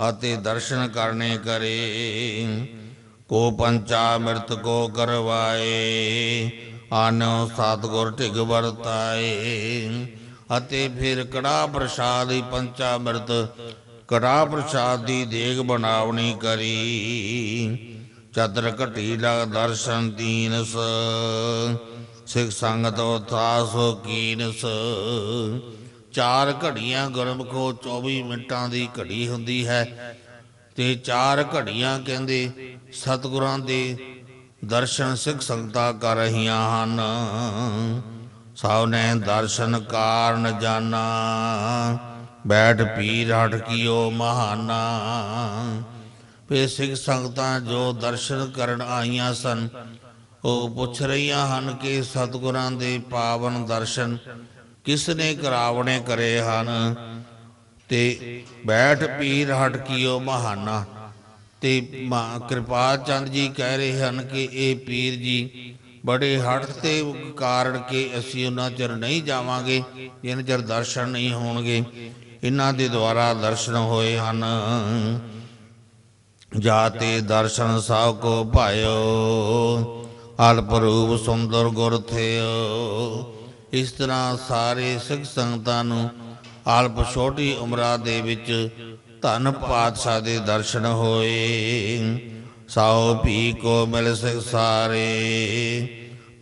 ਅਤੇ ਦਰਸ਼ਨ ਕਰਨੇ ਕਰੇ। ਕੋ ਪੰਚਾ ਮਿਰਤ ਕੋ ਕਰਵਾਏ ਆਨੋ ਸਤਗੁਰ ਢਿਗ ਵਰਤਾਏ ਅਤੇ ਫਿਰ ਕੜਾ ਪ੍ਰਸਾਦ ਦੀ ਪੰਚਾ ਕੜਾ ਪ੍ਰਸਾਦ ਦੀ ਦੇਗ ਬਣਾਵਣੀ ਕਰੀ। ਚਤਰ ਘਟੀ ਲਗ ਦਰਸ਼ਨ ਦੀਨਸ, ਸਿੱਖ ਸੰਗਤ ਉਥਾਸੋ ਕੀਨਸ। ਚਾਰ ਘੜੀਆਂ ਗੁਰਮਖੋ 24 ਮਿੰਟਾਂ ਦੀ ਘੜੀ ਹੁੰਦੀ ਹੈ। ਤੇ ਚਾਰ ਘੜੀਆਂ ਕਹਿੰਦੇ, ਸਤਿਗੁਰਾਂ ਦੇ ਦਰਸ਼ਨ ਸਿੱਖ ਸੰਗਤਾਂ ਕਰ ਰਹੀਆਂ ਹਨ। ਸਭ ਨੇ ਦਰਸ਼ਨ ਕਾਰਨ ਜਾਣਾ। ਬੈਠ ਪੀਰ ਹਟ ਕੀਓ ਮਹਾਨਾ। ਫੇ ਸਿੱਖ ਸੰਗਤਾਂ ਜੋ ਦਰਸ਼ਨ ਕਰਨ ਆਈਆਂ ਸਨ, ਉਹ ਪੁੱਛ ਰਹੀਆਂ ਹਨ ਕਿ ਸਤਿਗੁਰਾਂ ਦੇ ਪਾਵਨ ਦਰਸ਼ਨ ਕਿਸ ਨੇ ਕਰਾਵਣੇ ਕਰੇ ਹਨ। ਤੇ ਬੈਠ ਪੀਰ ਹਟ ਕੀਓ ਮਹਾਨਾ। ਤੇ ਮਾ ਕਿਰਪਾਲ ਚੰਦ ਜੀ ਕਹਿ ਰਹੇ ਹਨ ਕਿ ਇਹ ਪੀਰ ਜੀ ਬੜੇ ਹੱਠ ਤੇ ਕਾਰਨ ਕਿ ਅਸੀਂ ਉਹਨਾਂ ਚਿਰ ਨਹੀਂ ਜਾਵਾਂਗੇ, ਜਿੰਨ ਚਿਰ ਦਰਸ਼ਨ ਨਹੀਂ ਹੋਣਗੇ। ਇਹਨਾਂ ਦੇ ਦੁਆਰਾ ਦਰਸ਼ਨ ਹੋਏ ਹਨ। ਜਾਤੇ ਦਰਸ਼ਨ ਸਭ ਕੋ ਭਾਇਓ ਅਲਪ ਰੂਪ ਸੁੰਦਰ ਗੁਰ ਥਿਓ। ਇਸ ਤਰ੍ਹਾਂ ਸਾਰੇ ਸਿੱਖ ਸੰਗਤਾਂ ਨੂੰ ਅਲਪ ਛੋਟੀ ਉਮਰਾਂ ਦੇ ਵਿੱਚ ਧੰਨ ਪਾਤਸ਼ਾਹ ਦੇ ਦਰਸ਼ਨ ਹੋਏ। ਸਾਉ ਪੀ ਕੋ ਮਿਲ ਸਿਖ ਸਾਰੇ।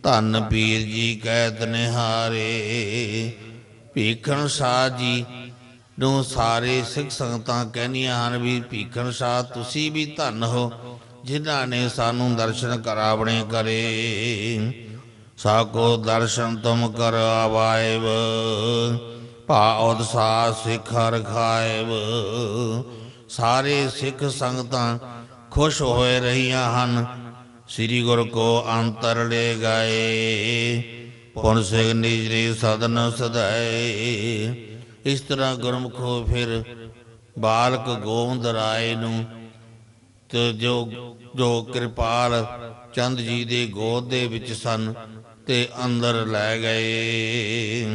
ਧੰਨ ਪੀਰ ਜੀ ਕਹਿਤ ਨਿਹਾਰੇ। ਭੀਖਣ ਸ਼ਾਹ ਜੀ ਨੂੰ ਸਾਰੇ ਸਿੱਖ ਸੰਗਤਾਂ ਕਹਿੰਦੀਆਂ ਹਨ ਵੀ ਭੀਖਣ ਸ਼ਾਹ, ਤੁਸੀਂ ਵੀ ਧੰਨ ਹੋ, ਜਿਨ੍ਹਾਂ ਨੇ ਸਾਨੂੰ ਦਰਸ਼ਨ ਕਰਾਵਣੇ ਕਰੇ। ਸਾਕੋ ਦਰਸ਼ਨ ਤੁਮ ਕਰ ਆਵਾਇਬ। ਭਾਉਦ ਸਾ ਸਿੱਖ ਰਖਾਇਬ ਸਾਰੇ ਸਿੱਖ ਸੰਗਤਾਂ ਖੁਸ਼ ਹੋਏ ਰਹੀਆਂ ਹਨ। ਸ੍ਰੀ ਗੁਰੂ ਕੋ ਅੰਤਰ ਲੈ ਗਏ। ਪੁਨ ਸਿੰਘ ਨਿਜਰੀ ਸਦਨ ਸਦਾਏ। ਇਸ ਤਰ੍ਹਾਂ ਗੁਰਮੁਖੋ ਫਿਰ ਬਾਲਕ ਗੋਬਿੰਦ ਰਾਏ ਨੂੰ ਤੇ ਜੋ ਜੋ ਕਿਰਪਾਲ ਚੰਦ ਜੀ ਦੇ ਗੋਦ ਦੇ ਵਿੱਚ ਸਨ, ਤੇ ਅੰਦਰ ਲੈ ਗਏ।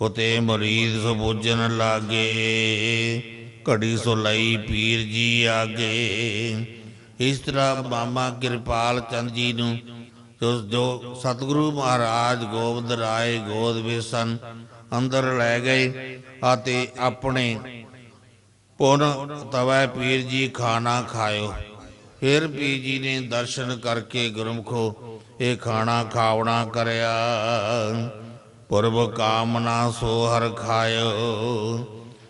ਹੋਤੇ ਮਰੀਦ ਸੋ ਬੁੱਝਣ ਲਾਗੇ, ਘੜੀ ਸੋ ਲਈ ਪੀਰ ਜੀ ਆਗੇ। ਇਸ ਤਰ੍ਹਾਂ ਮਾਮਾ ਕਿਰਪਾਲ ਚੰਦ ਜੀ ਨੂੰ ਜੋ ਸਤਿਗੁਰੂ ਮਹਾਰਾਜ ਗੋਬਿੰਦ ਰਾਏ ਗੋਦ ਵਿੱਚ ਸਨ, ਅੰਦਰ ਲੈ ਗਏ ਅਤੇ ਆਪਣੇ ਪੁਨ ਤਵੈ ਪੀਰ ਜੀ ਖਾਣਾ ਖਾਇਓ। ਫਿਰ ਪੀਰ ਜੀ ਨੇ ਦਰਸ਼ਨ ਕਰਕੇ ਗੁਰਮਖੋ ਇਹ ਖਾਣਾ ਖਾਵਣਾ ਕਰਿਆ। ਪੁਰਬ ਕਾਮਨਾ ਸੋ ਹਰ ਖਾਇਓ।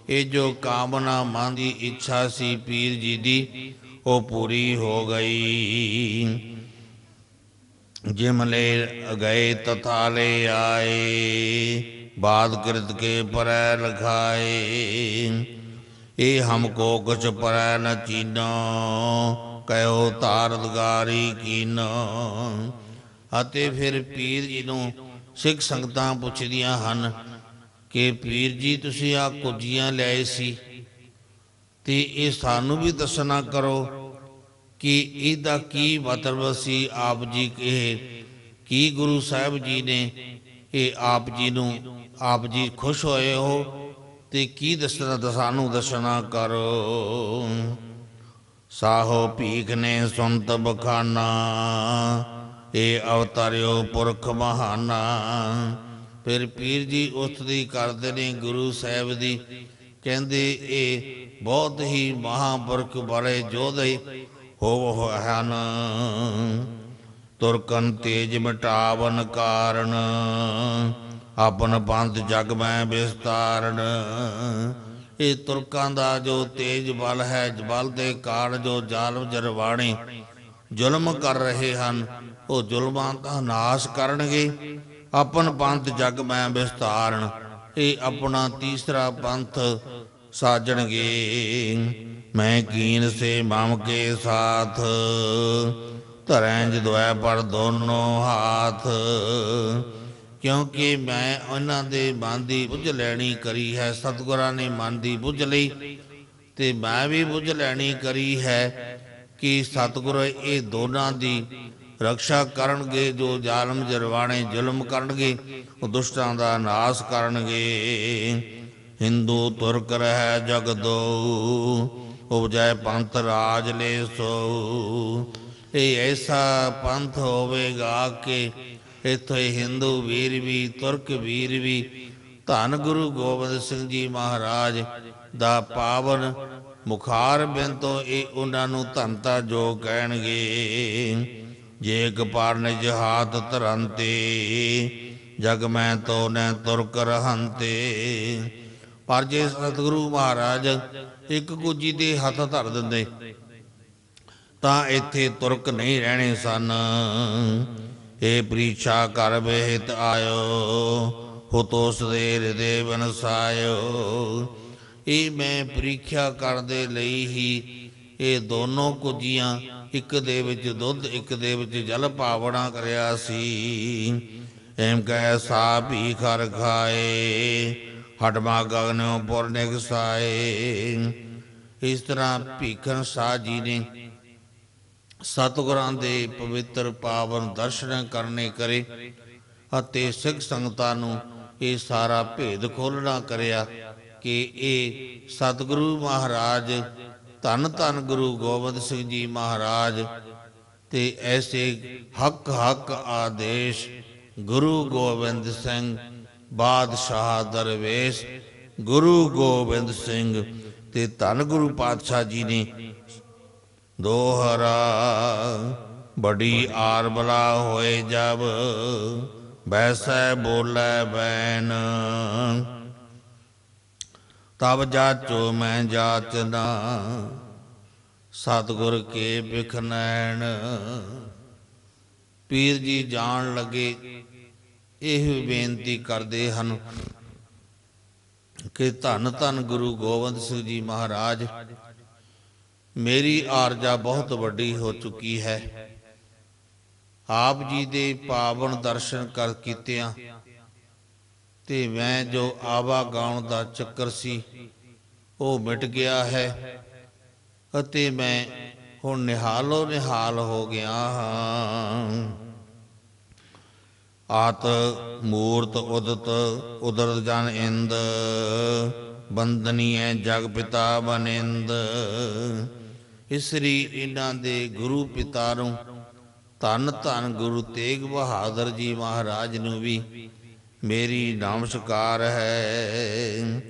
ਇਹ ਜੋ ਕਾਮਨਾ ਮਨ ਦੀ ਇੱਛਾ ਸੀ ਪੀਰ ਜੀ ਦੀ, ਉਹ ਪੂਰੀ ਹੋ ਗਈ। ਜਿਮਲੇ ਗਏ ਤਥਾਲੇ ਆਏ, ਬਾਦ ਕਿਰਤ ਕੇ ਪਰੈ ਲਖਾਏ। ਇਹ ਹਮਕੋ ਕੁਛ ਪਰੈ ਨ ਚੀਨੋ, ਕਹਿਓ ਤਾਰਦਗਾਰੀ ਕੀਨੋ। ਅਤੇ ਫਿਰ ਪੀਰ ਜੀ ਨੂੰ ਸਿੱਖ ਸੰਗਤਾਂ ਪੁੱਛਦੀਆਂ ਹਨ ਕਿ ਪੀਰ ਜੀ, ਤੁਸੀਂ ਆ ਕੁਜੀਆਂ ਲਿਆਏ ਸੀ? ਤੇ ਇਹ ਸਾਨੂੰ ਵੀ ਦੱਸਣਾ ਕਰੋ ਕਿ ਇਹਦਾ ਕੀ ਮਤਲਬ ਸੀ ਆਪ ਜੀ ਕਹੇ ਕੀ ਗੁਰੂ ਸਾਹਿਬ ਜੀ ਨੇ ਇਹ ਆਪ ਜੀ ਨੂੰ ਆਪ ਜੀ ਖੁਸ਼ ਹੋਏ ਹੋ? ਤੇ ਕੀ ਦੱਸਣਾ ਤਾਂ ਸਾਨੂੰ ਦੱਸਣਾ ਕਰੋ। ਸਾਹੋ ਭੀਖ ਨੇ ਸੁਨਤ ਬਖਾਨਾ ਇਹ ਅਵਤਾਰਿਓ ਪੁਰਖ ਮਹਾਨਾ। ਫਿਰ ਪੀਰ ਜੀ ਉਸਤਤੀ ਕਰਦੇ ਨੇ ਗੁਰੂ ਸਾਹਿਬ ਦੀ। ਕਹਿੰਦੇ ਇਹ ਬਹੁਤ ਹੀ ਮਹਾਂਪੁਰਖ ਬੜੇ ਜੋਧੇ ਹੋ ਹਨ। ਤੁਰਕਨ ਤੇਜ ਮਿਟਾਵਨ ਕਾਰਨ। ਆਪਨ ਪੰਥ ਜਗ ਮੈਂ ਵਿਸਤਾਰਨ। ਇਹ ਤੁਰਕਾਂ ਦਾ ਜੋ ਤੇਜ ਬਲ ਹੈ, ਬਲ ਦੇ ਕਾਰਨ ਜੋ ਜ਼ਾਲਮ ਜਰਵਾਣੇ ਜ਼ੁਲਮ ਕਰ ਰਹੇ ਹਨ। ਉਹ ਜ਼ੁਲਮਾਂ ਦਾ ਨਾਸ਼ ਕਰਨਗੇ। ਆਪਨ ਪੰਥ ਜਗ ਮੈਂ ਵਿਸਤਾਰਨ, ਇਹ ਆਪਣਾ ਤੀਸਰਾ ਪੰਥ ਸਾਜਣਗੇ। ਮੈਂ ਕੀਨ ਸੇ ਮਮ ਕੇ ਸਾਥ ਧਰੈਂਜ ਦੁਐ ਪਰ ਦੋਨੋਂ ਹਾਥ। ਕਿਉਂਕਿ ਮੈਂ ਉਹਨਾਂ ਦੇ ਮਨ ਦੀ ਬੁੱਝ ਲੈਣੀ ਕਰੀ ਹੈ, ਸਤਿਗੁਰਾਂ ਨੇ ਮਨ ਦੀ ਬੁੱਝ ਲਈ। ਤੇ ਮੈਂ ਵੀ ਬੁੱਝ ਲੈਣੀ ਕਰੀ ਹੈ ਕਿ ਸਤਿਗੁਰ ਇਹ ਦੋਨਾਂ ਦੀ ਰਕਸ਼ਾ ਕਰਨਗੇ, ਜੋ ਜ਼ਾਲਮ ਜਰਵਾਣੇ ਜ਼ੁਲਮ ਕਰਨਗੇ, ਉਹ ਦੁਸ਼ਟਾਂ ਦਾ ਨਾਸ਼ ਕਰਨਗੇ। ਹਿੰਦੂ ਤੁਰਕ ਰਹਿ ਜਗਦੋ ਉਪਜੈ ਪੰਥ ਰਾਜ ਲੈ ਸੋ। ਇਹ ਐਸਾ ਪੰਥ ਹੋਵੇਗਾ ਕਿ ਇੱਥੇ ਹਿੰਦੂ ਵੀਰ ਵੀ, ਤੁਰਕ ਵੀਰ ਵੀ, ਧੰਨ ਗੁਰੂ ਗੋਬਿੰਦ ਸਿੰਘ ਜੀ ਮਹਾਰਾਜ ਦਾ ਪਾਵਨ ਮੁਖਾਰ ਬਿੰਤੋ ਇਹ ਉਹਨਾਂ ਨੂੰ ਧੰਤਾ ਜੋ ਕਹਿਣਗੇ। ਜੇ ਕਪਾਰ ਨਿਜ ਹਾਥ ਧਰੰਤੇ, ਜਗ ਮੈਂ ਤੋ ਨੈ ਤੁਰਕ ਰਹੰਤੇ। ਪਰ ਜੇ ਸਤਿਗੁਰੂ ਮਹਾਰਾਜ ਇੱਕ ਗੁੱਜੀ ਦੇ ਹੱਥ ਧਰ ਦਿੰਦੇ, ਤਾਂ ਇੱਥੇ ਤੁਰਕ ਨਹੀਂ ਰਹਿਣੇ ਸਨ। ਇਹ ਪ੍ਰੀਖਿਆ ਕਰ ਬਹਿਤ ਆਇਓ ਹੁਤੋਸ ਦੇ ਹਿਰਦੇ ਬਨਸਾਇਓ ਇਹ ਮੈਂ ਪ੍ਰੀਖਿਆ ਕਰਨ ਦੇ ਲਈ ਹੀ ਇਹ ਦੋਨੋਂ ਕੁਜੀਆਂ ਇੱਕ ਦੇ ਵਿੱਚ ਦੁੱਧ, ਇੱਕ ਦੇ ਵਿੱਚ ਜਲ ਪਾਵਣਾ ਕਰਿਆ ਸੀ। ਐਮ ਕਹਿ ਸਾ ਵੀ ਖਰ ਖਾਏ ਹਟਮਾ ਗਗਨਿਓ ਪੁਰਨਿਕ ਸਾਏ ਇਸ ਤਰ੍ਹਾਂ ਭੀਖਨ ਸਾਹ ਜੀ ਨੇ ਸਤਿਗੁਰਾਂ ਦੇ ਪਵਿੱਤਰ ਪਾਵਨ ਦਰਸ਼ਨ ਕਰਨੇ ਕਰੇ ਅਤੇ ਸਿੱਖ ਸੰਗਤਾਂ ਨੂੰ ਇਹ ਸਾਰਾ ਭੇਦ ਖੋਲਣਾ ਕਰਿਆ ਕਿ ਇਹ ਸਤਿਗੁਰੂ ਮਹਾਰਾਜ ਧੰਨ ਧੰਨ ਗੁਰੂ ਗੋਬਿੰਦ ਸਿੰਘ ਜੀ ਮਹਾਰਾਜ ਤੇ ਐਸੇ ਹੱਕ ਹੱਕ ਆਦੇਸ਼ ਗੁਰੂ ਗੋਬਿੰਦ ਸਿੰਘ ਬਾਦਸ਼ਾਹ ਦਰਵੇਸ਼, ਗੁਰੂ ਗੋਬਿੰਦ ਸਿੰਘ ਤੇ ਧੰਨ ਗੁਰੂ ਪਾਤਸ਼ਾਹ ਜੀ ਨੇ ਦੋਹਰਾ ਬੜੀ ਆਰ ਬਲਾ ਹੋਏ ਜਬ, ਬੈਸੈ ਬੋਲੇ ਬੈਨ ਤਬ ਜਾਚੋ ਮੈਂ ਜਾਚਨਾ ਸਤਿਗੁਰ ਕੇ ਬਿਖਨੈਣ ਪੀਰ ਜੀ ਜਾਣ ਲੱਗੇ, ਇਹ ਬੇਨਤੀ ਕਰਦੇ ਹਨ ਕਿ ਧੰਨ ਧੰਨ ਗੁਰੂ ਗੋਬਿੰਦ ਸਿੰਘ ਜੀ ਮਹਾਰਾਜ, ਮੇਰੀ ਆਰਜਾ ਬਹੁਤ ਵੱਡੀ ਹੋ ਚੁੱਕੀ ਹੈ। ਆਪ ਜੀ ਦੇ ਪਾਵਨ ਦਰਸ਼ਨ ਕਰ ਕੀਤਿਆਂ ਤੇ ਮੈਂ ਜੋ ਆਵਾ ਗਾਉਣ ਦਾ ਚੱਕਰ ਸੀ, ਉਹ ਮਿਟ ਗਿਆ ਹੈ ਅਤੇ ਮੈਂ ਹੁਣ ਨਿਹਾਲੋ ਨਿਹਾਲ ਹੋ ਗਿਆ ਹਾਂ। ਆਤ ਮੂਰਤ ਉਦਤ ਉਦਰਤ ਜਨ ਇੰਦ ਬੰਦਨੀਐ ਜਗ ਪਿਤਾ ਬਨਿੰਦ। ਇਸਰੀ ਇਹਨਾਂ ਦੇ ਗੁਰੂ ਪਿਤਾ ਨੂੰ ਧੰਨ ਧੰਨ ਗੁਰੂ ਤੇਗ ਬਹਾਦਰ ਜੀ ਮਹਾਰਾਜ ਨੂੰ ਵੀ ਮੇਰੀ ਨਮਸਕਾਰ ਹੈ।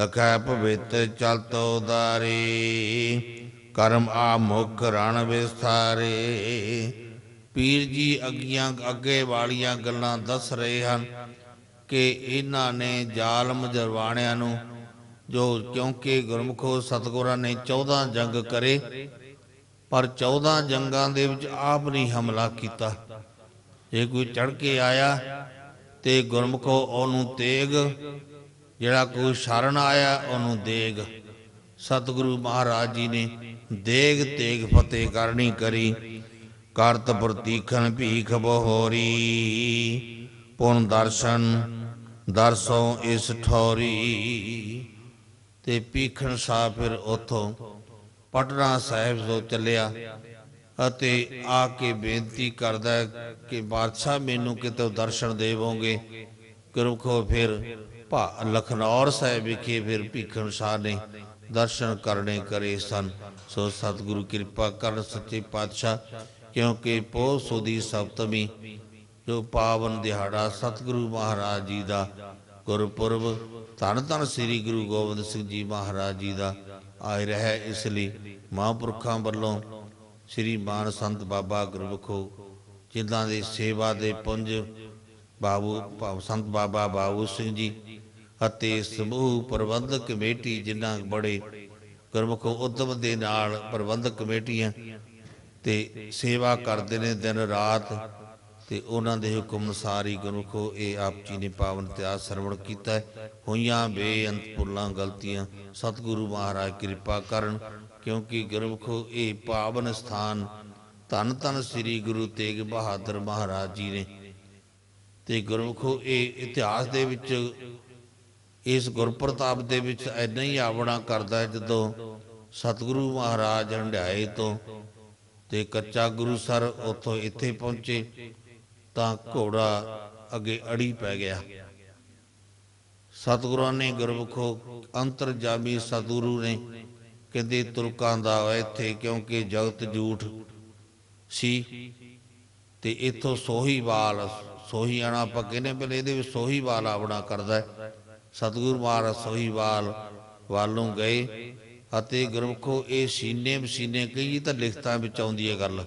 ਲਖੈ ਪਵਿੱਤ ਚਲਤ ਉਦਾਰੀ ਕਰਮ ਆ ਮੁਖ ਰਣ ਵਿਸਥਾਰੇ। ਪੀਰ ਜੀ ਅੱਗੀਆਂ ਅੱਗੇ ਵਾਲੀਆਂ ਗੱਲਾਂ ਦੱਸ ਰਹੇ ਹਨ ਕਿ ਇਹਨਾਂ ਨੇ ਜ਼ਾਲਮ ਜਰਵਾਣਿਆਂ ਨੂੰ ਜੋ ਕਿਉਂਕਿ ਗੁਰਮੁਖੋ ਸਤਗੁਰਾਂ ਨੇ 14 ਜੰਗ ਕਰੇ, ਪਰ 14 ਜੰਗਾਂ ਦੇ ਵਿੱਚ ਆਪ ਨਹੀਂ ਹਮਲਾ ਕੀਤਾ। ਜੇ ਕੋਈ ਚੜ ਕੇ ਆਇਆ ਤੇ ਗੁਰਮੁਖੋ ਉਹਨੂੰ ਤੇਗ, ਜਿਹੜਾ ਕੋਈ ਸ਼ਰਨ ਆਇਆ ਉਹਨੂੰ ਦੇਗ। ਸਤਿਗੁਰੂ ਮਹਾਰਾਜ ਜੀ ਨੇ ਦੇਗ ਤੇਗ ਫਤਿਹ ਕਰਨੀ ਕਰੀ। ਕਰਤ ਪ੍ਰਤੀਖਣ ਭੀਖ ਬਹੋਰੀ, ਪੁਨ ਦਰਸ਼ਨ ਦਰਸੋਂ ਇਸ ਠੌਰੀ। ਤੇ ਪੀਖਣ ਸਾਹਿਬ ਫਿਰ ਉਥੋਂ ਪਟਨਾ ਸਾਹਿਬ ਤੋਂ ਚੱਲਿਆ। ਅਤੇ ਆ ਕੇ ਬੇਨਤੀ ਕਰਦਾ ਕਿ ਬਾਦਸ਼ਾਹ ਮੈਨੂੰ ਕਿਤੇ ਦਰਸ਼ਨ ਦੇਵੋਗੇ। ਗੁਰਮਖੋ ਫਿਰ ਲਖਨੌਰ ਸਾਹਿਬ ਵਿਖੇ ਫਿਰ ਭੀਖਣ ਸਾਹਿਬ ਨੇ ਦਰਸ਼ਨ ਕਰਨੇ ਕਰੇ ਸਨ। ਸੋ ਸਤਿਗੁਰੂ ਕਿਰਪਾ ਕਰਨ ਸੱਚੇ ਪਾਤਸ਼ਾਹ, ਕਿਉਂਕਿ ਪੋਹ ਸੁਦੀ ਸਪਤਮੀ, ਜੋ ਪਾਵਨ ਦਿਹਾੜਾ ਸਤਿਗੁਰੂ ਮਹਾਰਾਜ ਜੀ ਦਾ ਗੁਰਪੁਰਬ, ਧੰਨ ਧੰਨ ਸ੍ਰੀ ਗੁਰੂ ਗੋਬਿੰਦ ਸਿੰਘ ਜੀ ਮਹਾਰਾਜ ਜੀ ਦਾ ਆਏ ਰਹਿ, ਇਸ ਲਈ ਮਹਾਂਪੁਰਖਾਂ ਵੱਲੋਂ ਸ੍ਰੀ ਮਾਨ ਸੰਤ ਬਾਬਾ ਗੁਰਮੁਖੋ ਜਿਨ੍ਹਾਂ ਦੀ ਸੇਵਾ ਦੇ ਪੁੰਜ ਬਾਬੂ ਸੰਤ ਬਾਬਾ ਬਾਬੂ ਸਿੰਘ ਜੀ ਅਤੇ ਸਮੂਹ ਪ੍ਰਬੰਧਕ ਕਮੇਟੀ ਜਿਨ੍ਹਾਂ ਬੜੇ ਗੁਰਮੁਖੋ ਉਦਮ ਦੇ ਨਾਲ ਪ੍ਰਬੰਧਕ ਕਮੇਟੀਆਂ ਤੇ ਸੇਵਾ ਕਰਦੇ ਨੇ ਦਿਨ ਰਾਤ ਤੇ ਉਹਨਾਂ ਦੇ ਹੁਕਮ ਅਨੁਸਾਰ ਹੀ ਗੁਰਮੁਖੋ ਇਹ ਆਪ ਜੀ ਨੇ ਪਾਵਨ ਇਤਿਹਾਸ ਸਰਵਣ ਕੀਤਾ ਹੋਈਆਂ ਬੇਅੰਤ ਭੁੱਲਾਂ, ਗਲਤੀਆਂ ਸਤਿਗੁਰੂ ਮਹਾਰਾਜ ਕਿਰਪਾ ਕਰਨ ਕਿਉਂਕਿ ਗੁਰਮੁਖੋ ਇਹ ਪਾਵਨ ਸਥਾਨ ਧੰਨ ਧੰਨ ਸ੍ਰੀ ਗੁਰੂ ਤੇਗ ਬਹਾਦਰ ਮਹਾਰਾਜ ਜੀ ਨੇ। ਤੇ ਗੁਰਮੁਖੋ ਇਹ ਇਤਿਹਾਸ ਦੇ ਵਿੱਚ, ਇਸ ਗੁਰਪ੍ਰਤਾਪ ਦੇ ਵਿੱਚ ਐਨਾ ਹੀ ਆਵਣਾ ਕਰਦਾ ਜਦੋਂ ਸਤਿਗੁਰੂ ਮਹਾਰਾਜ ਹੰਡਾਏ ਤੋਂ ਤੇ ਕੱਚਾ ਗੁਰੂ ਸਰ ਉਥੋਂ ਇੱਥੇ ਪਹੁੰਚੇ ਤਾਂ ਘੋੜਾ ਅੱਗੇ ਅੜੀ ਪੈ ਗਿਆ। ਸਤਿਗੁਰਾਂ ਨੇ ਗੁਰਮੁਖੋ ਅੰਤਰਜਾਮੀ ਸਤਿਗੁਰੂ ਨੇ ਕਹਿੰਦੇ ਤੁਲਕਾਂ ਦਾ ਇੱਥੇ ਕਿਉਂਕਿ ਜਗਤ ਝੂਠ ਸੀ ਤੇ ਇੱਥੋਂ ਸੋਹੀਵਾਲ ਸੋਹੀਆਣਾ ਆਪਾਂ ਕਹਿੰਦੇ ਪਹਿਲੇ ਇਹਦੇ ਵਿੱਚ ਸੋਹੀਵਾਲ ਆਵਣਾ ਕਰਦਾ ਹੈ। ਸਤਿਗੁਰੂ ਮਹਾਰਾਜ ਸੋਹੀਵਾਲ ਵੱਲੋਂ ਗਏ ਅਤੇ ਗੁਰਮੁਖੋ, ਇਹ ਸੀਨੇ ਮਸੀਨੇ ਕਈ ਤਾਂ ਲਿਖਤਾਂ ਵਿੱਚ ਆਉਂਦੀ ਹੈ ਗੱਲ।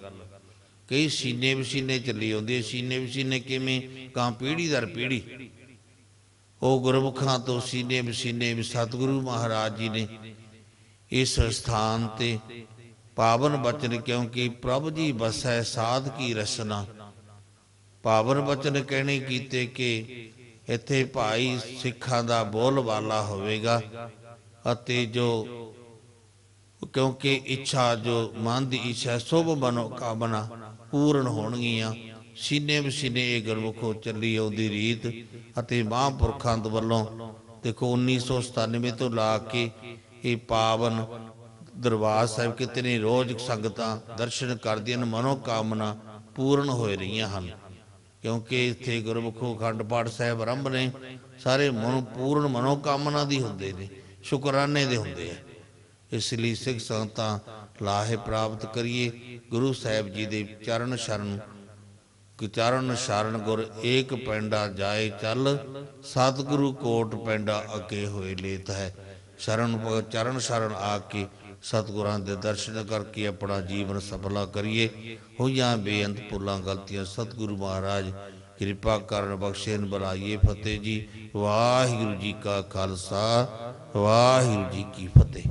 ਕਈ ਸੀਨੇ ਮਸੀਨੇ ਚੱਲੀ ਆਉਂਦੀ ਹੈ। ਸੀਨੇ ਮਸੀਨੇ ਕਿਵੇਂ? ਕਾਂ ਪੀੜੀ ਦਰ ਪੀੜੀ ਉਹ ਗੁਰਮੁਖਾਂ ਤੋਂ ਸੀਨੇ ਮਸੀਨੇ ਵਿੱਚ ਸਤਿਗੁਰੂ ਮਹਾਰਾਜ ਜੀ ਨੇ ਇਸ ਸਥਾਨ ਤੇ ਪਾਵਨ ਬਚਨ ਕਿਉਂਕਿ ਪ੍ਰਭ ਜੀ ਬਸੈ ਸਾਧ ਕੀ ਰਸਨਾ। ਪਾਵਨ ਬਚਨ ਕਹਿਣੇ ਕੀਤੇ ਕਿ ਇੱਥੇ ਭਾਈ ਸਿੱਖਾਂ ਦਾ ਬੋਲ ਵਾਲਾ ਹੋਵੇਗਾ ਅਤੇ ਜੋ ਕਿਉਂਕਿ ਇੱਛਾ ਜੋ ਮਨ ਦੀ ਇੱਛਾ ਸੁਭ ਮਨੋ ਕਾਮਨਾ ਪੂਰਨ ਹੋਣਗੀਆਂ, ਸੀਨੇ ਬਸੀਨੇ ਇਹ ਗੁਰਮੁਖੋ ਚੱਲੀ ਆਉਂਦੀ ਰੀਤ ਅਤੇ ਮਹਾਂਪੁਰਖਾਂ ਵੱਲੋਂ ਦੇਖੋ 1997 ਤੋਂ ਲਾ ਕੇ ਇਹ ਪਾਵਨ ਦਰਬਾਰ ਸਾਹਿਬ ਕਿਤੇ ਨੇ ਰੋਜ਼ ਸੰਗਤਾਂ ਦਰਸ਼ਨ ਕਰਦੀਆਂ ਨੇ ਮਨੋ ਕਾਮਨਾ ਪੂਰਨ ਹੋ ਰਹੀਆਂ ਹਨ। ਕਿਉਂਕਿ ਇੱਥੇ ਗੁਰਮੁਖੋ ਖੰਡ ਪਾਠ ਸਾਹਿਬ ਆਰੰਭ ਨੇ, ਸਾਰੇ ਮਨੋ ਪੂਰਨ ਮਨੋ ਕਾਮਨਾ ਦੀ ਹੁੰਦੇ ਨੇ, ਸ਼ੁਕਰਾਨੇ ਦੇ ਹੁੰਦੇ ਆ। ਇਸ ਲਈ ਸਿੱਖ ਸੰਗਤਾਂ ਲਾਹੇ ਪ੍ਰਾਪਤ ਕਰੀਏ, ਗੁਰੂ ਸਾਹਿਬ ਜੀ ਦੇ ਚਰਨ ਸ਼ਰਨ, ਕਿ ਚਰਨ ਸ਼ਰਨ ਗੁਰ ਏਕ ਪੈਂਡਾ ਜਾਏ ਚੱਲ, ਸਤਿਗੁਰੂ ਕੋਟ ਪੈਂਡਾ ਅੱਗੇ ਹੋਏ ਲੇਤ ਹੈ। ਸ਼ਰਨ ਚਰਨ ਸ਼ਰਨ ਆ ਕੇ ਸਤਿਗੁਰਾਂ ਦੇ ਦਰਸ਼ਨ ਕਰਕੇ ਆਪਣਾ ਜੀਵਨ ਸਫਲਾ ਕਰੀਏ। ਹੋਈਆਂ ਬੇਅੰਤ ਭੁੱਲਾਂ ਗਲਤੀਆਂ, ਸਤਿਗੁਰੂ ਮਹਾਰਾਜ, ਕਿਰਪਾ ਕਰਨ ਬਖਸ਼ੇ ਬਖਸ਼ੇਨ ਬਲਾਈਏ ਫਤਿਹ ਜੀ। ਵਾਹਿਗੁਰੂ ਜੀ ਕਾ ਖਾਲਸਾ, ਵਾਹਿਗੁਰੂ ਜੀ ਕੀ ਫਤਿਹ।